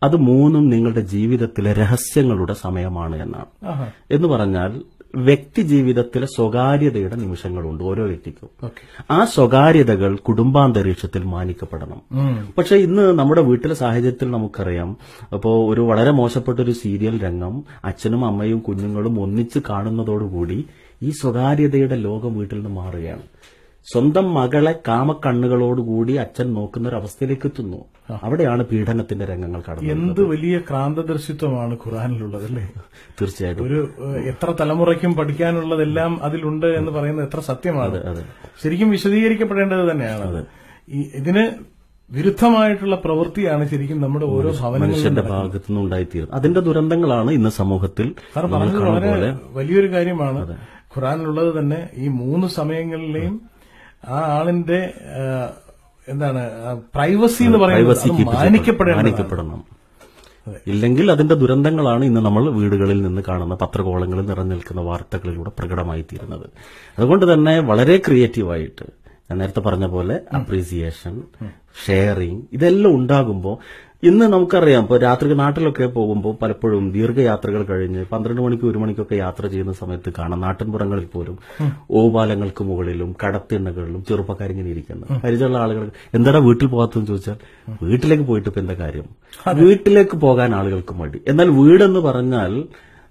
അത് മൂന്നും നിങ്ങളുടെ ജീവിതത്തിലെ രഹസ്യങ്ങളുടെ സമയമാണ് എന്നാണ്. എന്ന് പറഞ്ഞാൽ വ്യക്തി ജീവിതത്തിലെ സ്വകാര്യതയുടെ നിമിഷങ്ങളുണ്ട് ഓരോ വ്യക്തിക്കും. ആ സ്വകാര്യതകൾ കുടുംബാന്തരീക്ഷത്തിൽ മാനിക്കപ്പെടണം. പക്ഷെ ഇന്ന് നമ്മുടെ വീട്ടിലെ സാഹചര്യത്തിൽ നമുക്കറിയാം. അപ്പോ ഒരു വളരെ മോശപ്പെട്ട ഒരു സീരിയൽ രംഗം അച്ഛനും അമ്മയും കുഞ്ഞുങ്ങളും ഒന്നിച്ച് കാണുന്നതോടുകൂടി ഈ സ്വകാര്യതയുടെ ലോകം വീട്ടിൽ നിന്ന് മാറുകയാണ്. സ്വന്തം മകളെ കാമക്കണ്ണുകളോടുകൂടി അച്ഛൻ നോക്കുന്ന ഒരു അവസ്ഥയിലേക്ക് എത്തുന്നു അവിടെയാണ് പീഡനത്തിന്റെ രംഗങ്ങൾ കടന്നത് എന്ത് വലിയ ക്രാന്തദർശിത്വമാണ് ഖുറാനിലുള്ളത് അല്ലേ തീർച്ചയായിട്ടും. ഒരു എത്ര തലമുറയ്ക്കും പഠിക്കാനുള്ളതെല്ലാം അതിലുണ്ട് എന്ന് പറയുന്നത് എത്ര സത്യമാണ്. ശരിക്കും വിശദീകരിക്കപ്പെടേണ്ടത് തന്നെയാണ്. ഇതിന് വിരുദ്ധമായിട്ടുള്ള പ്രവൃത്തിയാണ് ശരിക്കും നമ്മുടെ ഓരോ മനുഷ്യന്റെ ഭാഗത്തുനിന്ന് ഉണ്ടായിത്തീരുന്നത് അതിന്റെ ദുരന്തങ്ങളാണ് ഇന്ന് സമൂഹത്തിൽ പറഞ്ഞത് വളരെ വലിയൊരു കാര്യമാണ്. ഖുറാനിലുള്ളത് തന്നെ ഈ മൂന്ന് സമയങ്ങളിലെയും ആ ആളിന്റെ എന്താണ് പ്രൈവസി എന്ന് പറയുന്നത് മാനിക്കപ്പെടണം. ഇല്ലെങ്കിൽ അതിന്റെ ദുരന്തങ്ങളാണ് ഇന്ന് നമ്മൾ വീടുകളിൽ നിന്ന് കാണുന്ന പത്രകോളങ്ങളിൽ നിറഞ്ഞു നിൽക്കുന്ന വാർത്തകളിലൂടെ പ്രകടമായി തീരുന്നത്. അതുകൊണ്ട് തന്നെ വളരെ ക്രിയേറ്റീവായിട്ട് ഞാൻ നേരത്തെ പറഞ്ഞ പോലെ അപ്രീസിയേഷൻ ഷെയറിങ് ഇതെല്ലാം ഉണ്ടാകുമ്പോൾ ഇന്ന് നമുക്കറിയാം ഇപ്പോൾ രാത്രി നാട്ടിലൊക്കെ പോകുമ്പോൾ പലപ്പോഴും ദീർഘയാത്രകൾ കഴിഞ്ഞ് പന്ത്രണ്ട് മണിക്ക് ഒരു മണിക്കൊക്കെ യാത്ര ചെയ്യുന്ന സമയത്ത് കാണാം. നാട്ടിൻപുറങ്ങളിൽ പോലും ഓപാലങ്ങൾക്ക് മുകളിലും കടത്തിണ്ണകളിലും ചെറുപ്പക്കാരിങ്ങനെ ഇരിക്കുന്നു പരിചയമുള്ള ആളുകൾ എന്താടാ വീട്ടിൽ പോകാത്തതെന്ന് ചോദിച്ചാൽ വീട്ടിലേക്ക് പോയിട്ട് ഇപ്പം എന്താ കാര്യം? വീട്ടിലേക്ക് പോകാൻ ആളുകൾക്ക് മടി. എന്നാൽ വീടെന്ന് പറഞ്ഞാൽ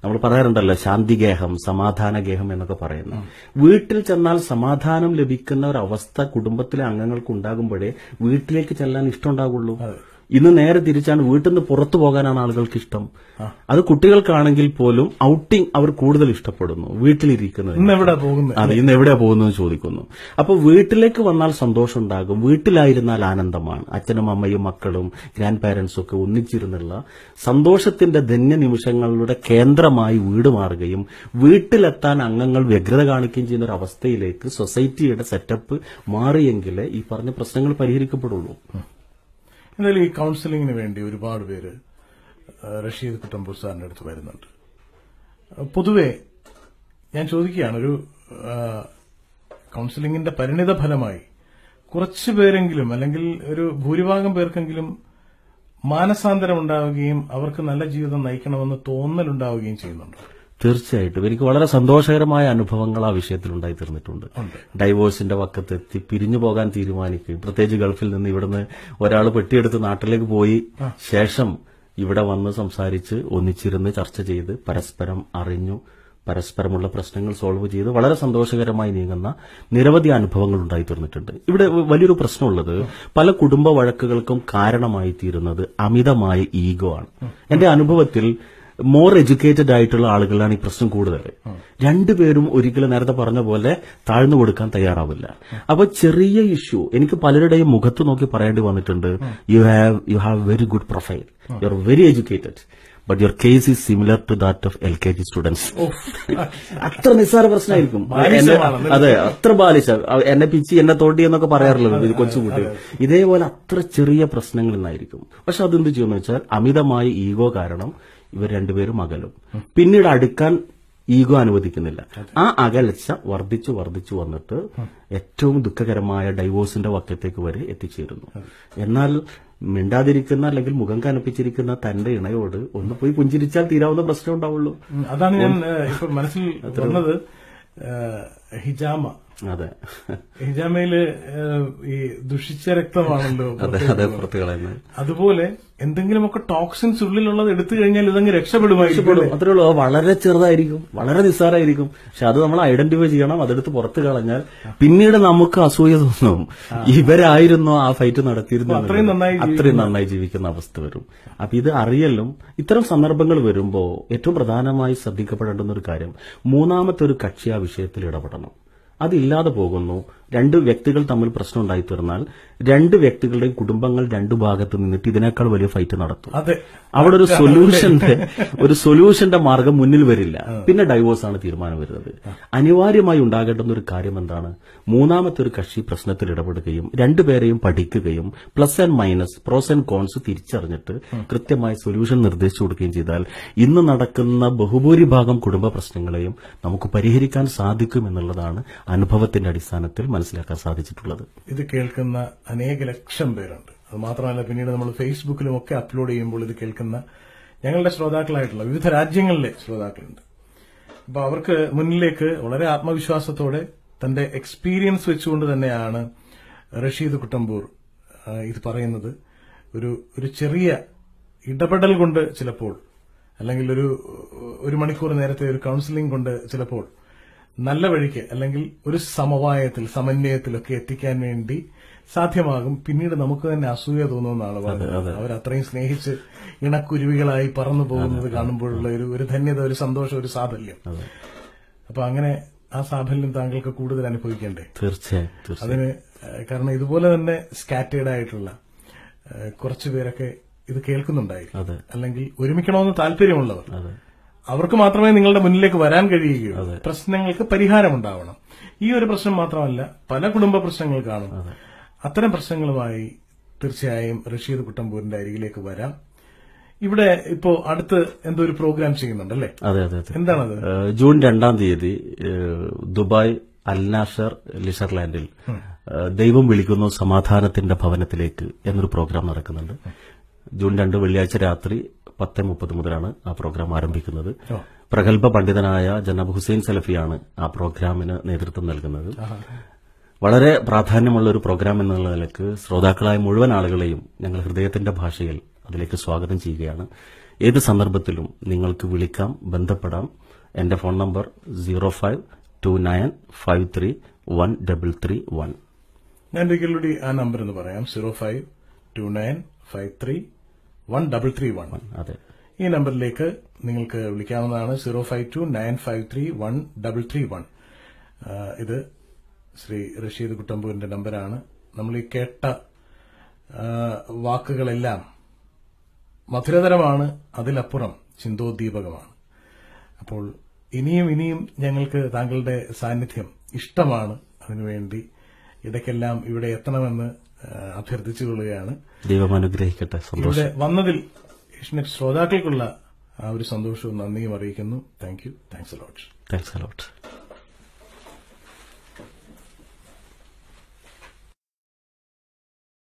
നമ്മൾ പറയാറുണ്ടല്ലോ ശാന്തിഗേഹം സമാധാനഗേഹം എന്നൊക്കെ പറയുന്നു വീട്ടിൽ ചെന്നാൽ സമാധാനം ലഭിക്കുന്ന ഒരു അവസ്ഥ കുടുംബത്തിലെ അംഗങ്ങൾക്ക് ഉണ്ടാകുമ്പോഴേ വീട്ടിലേക്ക് ചെല്ലാൻ ഇഷ്ടമുണ്ടാകുള്ളൂ ഇന്ന് നേരെ തിരിച്ചാണ് വീട്ടിൽ നിന്ന് പുറത്തു പോകാനാണ് ആളുകൾക്ക് ഇഷ്ടം അത് കുട്ടികൾക്കാണെങ്കിൽ പോലും ഔട്ടിംഗ് അവർ കൂടുതൽ ഇഷ്ടപ്പെടുന്നു. വീട്ടിലിരിക്കുന്നത്. ഇന്ന് എവിടെ പോകുന്നത്? അതെ ഇന്ന് എവിടെയാ പോകുന്നത് ചോദിക്കുന്നു. അപ്പൊ വീട്ടിലേക്ക് വന്നാൽ സന്തോഷം ഉണ്ടാകും വീട്ടിലായിരുന്നാൽ ആനന്ദമാണ്. അച്ഛനും അമ്മയും മക്കളും ഗ്രാൻഡ് പാരന്റ്സും ഒക്കെ ഒന്നിച്ചിരുന്നുള്ള സന്തോഷത്തിന്റെ ധന്യ നിമിഷങ്ങളുടെ കേന്ദ്രമായി വീട് മാറുകയും വീട്ടിലെത്താൻ അംഗങ്ങൾ വ്യഗ്രത കാണിക്കുകയും ചെയ്യുന്ന ഒരു അവസ്ഥയിലേക്ക് സൊസൈറ്റിയുടെ സെറ്റപ്പ് മാറിയെങ്കിലേ ഈ പറഞ്ഞ പ്രശ്നങ്ങൾ പരിഹരിക്കപ്പെടുള്ളൂ. എന്തായാലും ഈ കൗൺസിലിങ്ങിന് വേണ്ടി ഒരുപാട് പേര് റഷീദ് കുട്ടമ്പൂർ സാറിന്റെ അടുത്ത് വരുന്നുണ്ട്. പൊതുവെ ഞാൻ ചോദിക്കുകയാണ് ഒരു കൌൺസിലിങ്ങിന്റെ പരിണിത ഫലമായി കുറച്ചു പേരെങ്കിലും അല്ലെങ്കിൽ ഒരു ഭൂരിഭാഗം പേർക്കെങ്കിലും മാനസാന്തരം ഉണ്ടാവുകയും അവർക്ക് നല്ല ജീവിതം നയിക്കണമെന്ന് തോന്നലുണ്ടാവുകയും ചെയ്യുന്നുണ്ട്? തീർച്ചയായിട്ടും. എനിക്ക് വളരെ സന്തോഷകരമായ അനുഭവങ്ങൾ ആ വിഷയത്തിൽ ഉണ്ടായി തീർന്നിട്ടുണ്ട് ഡൈവോഴ്സിന്റെ വക്കത്തെത്തി പിരിഞ്ഞു പോകാൻ തീരുമാനിക്കുകയും പ്രത്യേകിച്ച് ഗൾഫിൽ നിന്ന് ഇവിടുന്ന് ഒരാൾ പെട്ടിയെടുത്ത് നാട്ടിലേക്ക് പോയി ശേഷം ഇവിടെ വന്ന് സംസാരിച്ച് ഒന്നിച്ചിരുന്ന് ചർച്ച ചെയ്ത് പരസ്പരം അറിഞ്ഞു പരസ്പരമുള്ള പ്രശ്നങ്ങൾ സോൾവ് ചെയ്ത് വളരെ സന്തോഷകരമായി നീങ്ങുന്ന നിരവധി അനുഭവങ്ങൾ ഉണ്ടായി തീർന്നിട്ടുണ്ട്. ഇവിടെ വലിയൊരു പ്രശ്നമുള്ളത് പല കുടുംബ വഴക്കുകൾക്കും കാരണമായി തീരുന്നത് അമിതമായ ഈഗോ ആണ്. എന്റെ അനുഭവത്തിൽ മോർ എഡ്യൂക്കേറ്റഡ് ആയിട്ടുള്ള ആളുകളാണ് ഈ പ്രശ്നം കൂടുതൽ രണ്ടുപേരും ഒരിക്കലും നേരത്തെ പറഞ്ഞ പോലെ താഴ്ന്നു കൊടുക്കാൻ തയ്യാറാവില്ല. അപ്പൊ ചെറിയ ഇഷ്യൂ എനിക്ക് പലരുടെയും മുഖത്ത് നോക്കി പറയേണ്ടി വന്നിട്ടുണ്ട് you have you have very good profile you are very educated but your case is similar to that of L K G students അത്ര നിസ്സാര പ്രശ്നമായിരിക്കും അതെ അത്ര ബാലിശ. എന്നെ പിച്ചി എന്നെ തോണ്ടി എന്നൊക്കെ പറയാറുള്ളത് കൊച്ചുകുട്ടികൾ കൊച്ചുകുട്ടി ഇതേപോലെ അത്ര ചെറിയ പ്രശ്നങ്ങൾ നിന്നായിരിക്കും പക്ഷെ അതെന്ത് ചെയ്യുമെന്ന് വെച്ചാൽ അമിതമായ ഈഗോ കാരണം ഇവർ രണ്ടുപേരും അകലും. പിന്നീട് അടുക്കാൻ ഈഗോ അനുവദിക്കുന്നില്ല. ആ അകലച്ച വർദ്ധിച്ചു വർദ്ധിച്ചു വന്നിട്ട് ഏറ്റവും ദുഃഖകരമായ ഡൈവോഴ്സിന്റെ വക്കത്തേക്ക് വരെ എത്തിച്ചേരുന്നു. എന്നാൽ മിണ്ടാതിരിക്കുന്ന അല്ലെങ്കിൽ മുഖം കനപ്പിച്ചിരിക്കുന്ന തന്റെ ഇണയോട് ഒന്ന് പോയി പുഞ്ചിരിച്ചാൽ തീരാവുന്ന പ്രശ്നം ഉണ്ടാവുള്ളൂ അതാണ് ഞാൻ മനസ്സിൽ ഹിജാമ. അതെ. എജാമയിൽ ഈ ദുഷിച്ച രക്തമാണല്ലോ അതെ അതെ പുറത്ത് കളയുന്നത് അതുപോലെ എന്തെങ്കിലുമൊക്കെ ടോക്സിൻസ് ഉള്ളിലുള്ളത് എടുത്തു കഴിഞ്ഞാൽ ഇതങ്ങ് രക്ഷപ്പെടുമായിരിക്കും അത്രേ ഉള്ളൂ. വളരെ ചെറുതായിരിക്കും. വളരെ നിസ്സാരമായിരിക്കും. പക്ഷെ അത് നമ്മൾ ഐഡന്റിഫൈ ചെയ്യണം. അതെടുത്ത് പുറത്തു കളഞ്ഞാൽ പിന്നീട് നമുക്ക് അസൂയ തോന്നും. ഇവരായിരുന്നു ആ ഫൈറ്റ് നടത്തിയിരുന്നു അത്രയും നന്നായി അത്രയും നന്നായി ജീവിക്കുന്ന അവസ്ഥ വരും. അപ്പൊ ഇത് അറിയലും ഇത്തരം സന്ദർഭങ്ങൾ വരുമ്പോ ഏറ്റവും പ്രധാനമായി ശ്രദ്ധിക്കപ്പെടേണ്ടുന്ന ഒരു കാര്യം മൂന്നാമത്തെ ഒരു കക്ഷി ആ വിഷയത്തിൽ ഇടപെടണം. അതില്ലാതെ പോകുന്നു. രണ്ട് വ്യക്തികൾ തമ്മിൽ പ്രശ്നം ഉണ്ടായി തീർന്നാൽ രണ്ട് വ്യക്തികളുടെയും കുടുംബങ്ങൾ രണ്ടു ഭാഗത്ത് നിന്നിട്ട് ഇതിനേക്കാൾ വലിയ ഫൈറ്റ് നടത്തും. അവിടെ ഒരു സൊല്യൂഷന്റെ [laughs] ഒരു സൊല്യൂഷന്റെ മാർഗം മുന്നിൽ വരില്ല. പിന്നെ ഡൈവോഴ്സ് ആണ് തീരുമാനം വരുന്നത്. അനിവാര്യമായി ഉണ്ടാകേണ്ടുന്ന ഒരു കാര്യം എന്താണ്? മൂന്നാമത്തെ ഒരു കക്ഷി പ്രശ്നത്തിൽ ഇടപെടുകയും രണ്ടുപേരെയും പഠിക്കുകയും plus and minus pros and cons തിരിച്ചറിഞ്ഞിട്ട് കൃത്യമായ സൊല്യൂഷൻ നിർദ്ദേശിച്ചു കൊടുക്കുകയും ചെയ്താൽ ഇന്ന് നടക്കുന്ന ബഹുഭൂരിഭാഗം കുടുംബ പ്രശ്നങ്ങളെയും നമുക്ക് പരിഹരിക്കാൻ സാധിക്കും എന്നുള്ളതാണ് അനുഭവത്തിന്റെ അടിസ്ഥാനത്തിൽ മനസ്സിലാക്കാൻ സാധിച്ചിട്ടുള്ളത്. ഇത് കേൾക്കുന്ന അനേക ലക്ഷം പേരുണ്ട്. അത് മാത്രമല്ല പിന്നീട് നമ്മൾ ഫേസ്ബുക്കിലും ഒക്കെ അപ്ലോഡ് ചെയ്യുമ്പോൾ ഇത് കേൾക്കുന്ന ഞങ്ങളുടെ ശ്രോതാക്കളായിട്ടുള്ള വിവിധ രാജ്യങ്ങളിലെ ശ്രോതാക്കളുണ്ട്. അപ്പൊ അവർക്ക് മുന്നിലേക്ക് വളരെ ആത്മവിശ്വാസത്തോടെ തന്റെ എക്സ്പീരിയൻസ് വെച്ചുകൊണ്ട് തന്നെയാണ് റഷീദ് കുട്ടമ്പൂർ ഇത് പറയുന്നത്. ഒരു ഒരു ചെറിയ ഇടപെടൽ കൊണ്ട് ചിലപ്പോൾ അല്ലെങ്കിൽ ഒരു ഒരു മണിക്കൂർ നേരത്തെ ഒരു കൌൺസിലിംഗ് കൊണ്ട് ചിലപ്പോൾ നല്ല വഴിക്ക് അല്ലെങ്കിൽ ഒരു സമവായത്തിൽ സമന്വയത്തിലൊക്കെ എത്തിക്കാൻ വേണ്ടി സാധ്യമാകും. പിന്നീട് നമുക്ക് തന്നെ അസൂയ തോന്നുമെന്നാണ് പറഞ്ഞത്. അവരത്രയും സ്നേഹിച്ച് ഇണക്കുരുവികളായി പറന്നു പോകുന്നത് കാണുമ്പോഴുള്ള ഒരു ഒരു ധന്യത ഒരു സന്തോഷം ഒരു സാഫല്യം. അപ്പൊ അങ്ങനെ ആ സാഫല്യം താങ്കൾക്ക് കൂടുതൽ അനുഭവിക്കണ്ടേ? തീർച്ചയായും അതിന് കാരണം ഇതുപോലെ തന്നെ സ്കാറ്റേഡ് ആയിട്ടുള്ള കുറച്ചുപേരൊക്കെ കുറച്ചു പേരൊക്കെ ഇത് കേൾക്കുന്നുണ്ടായിരിക്കും. അല്ലെങ്കിൽ ഒരുമിക്കണമെന്ന് താല്പര്യമുള്ളവർ. അവർക്ക് മാത്രമേ നിങ്ങളുടെ മുന്നിലേക്ക് വരാൻ കഴിയുകയുള്ളൂ. പ്രശ്നങ്ങൾക്ക് പരിഹാരമുണ്ടാവണം. ഈ ഒരു പ്രശ്നം മാത്രമല്ല പല കുടുംബ പ്രശ്നങ്ങൾ കാണും. അത്തരം പ്രശ്നങ്ങളുമായി തീർച്ചയായും റഷീദ് കുട്ടമ്പൂരിന്റെ അരികിലേക്ക് വരാം. ഇവിടെ ഇപ്പോ അടുത്ത് എന്തോ ഒരു പ്രോഗ്രാം ചെയ്യുന്നുണ്ടല്ലേ? അതെ അതെ അതെ. എന്താണത്? ജൂൺ രണ്ടാം തീയതി ദുബായ് അൽനാഷർ ലിഷർലാൻഡിൽ ദൈവം വിളിക്കുന്നു സമാധാനത്തിന്റെ ഭവനത്തിലേക്ക് എന്നൊരു പ്രോഗ്രാം നടക്കുന്നുണ്ട്. ജൂൺ രണ്ട് വെള്ളിയാഴ്ച രാത്രി പത്ത് മുപ്പത് മുതലാണ് ആ പ്രോഗ്രാം ആരംഭിക്കുന്നത്. പ്രഗത്ഭ പണ്ഡിതനായ ജനാബ് ഹുസൈൻ സലഫിയാണ് ആ പ്രോഗ്രാമിന് നേതൃത്വം നൽകുന്നത്. വളരെ പ്രാധാന്യമുള്ള ഒരു പ്രോഗ്രാം എന്നുള്ള നിലയ്ക്ക് ശ്രോതാക്കളായ മുഴുവൻ ആളുകളെയും ഞങ്ങൾ ഹൃദയത്തിന്റെ ഭാഷയിൽ അതിലേക്ക് സ്വാഗതം ചെയ്യുകയാണ്. ഏത് സന്ദർഭത്തിലും നിങ്ങൾക്ക് വിളിക്കാം ബന്ധപ്പെടാം. എന്റെ phone number zero five two nine five three one double three one. ഞാൻ ഒരിക്കലൂടി ആ നമ്പർ എന്ന് പറയാം. Zero five two nine five three one double three one അതെ. ഈ നമ്പറിലേക്ക് നിങ്ങൾക്ക് വിളിക്കാവുന്നതാണ് zero five two nine five three one double three one ഇത് ശ്രീ റഷീദ് കുട്ടമ്പൂരിന്റെ നമ്പരാണ് നമ്മൾ ഈ കേട്ട വാക്കുകളെല്ലാം മധുരതരമാണ് അതിലപ്പുറം ചിന്തോദ്ദീപകമാണ്. അപ്പോൾ ഇനിയും ഇനിയും ഞങ്ങൾക്ക് താങ്കളുടെ സാന്നിധ്യം ഇഷ്ടമാണ്. അതിനുവേണ്ടി ഇടയ്ക്കെല്ലാം ഇവിടെ എത്തണമെന്ന് ആ, അഭ്യർത്ഥിച്ചുകൊള്ളുകയാണ് ദൈവം അനുഗ്രഹിക്കട്ടെ. ഇവിടെ വന്നതിൽ ഏഷ്യനെറ്റ് ശ്രോതാക്കൾക്കുള്ള ആ ഒരു സന്തോഷവും നന്ദിയും അറിയിക്കുന്നു. Thank you thanks a lot thanks a lot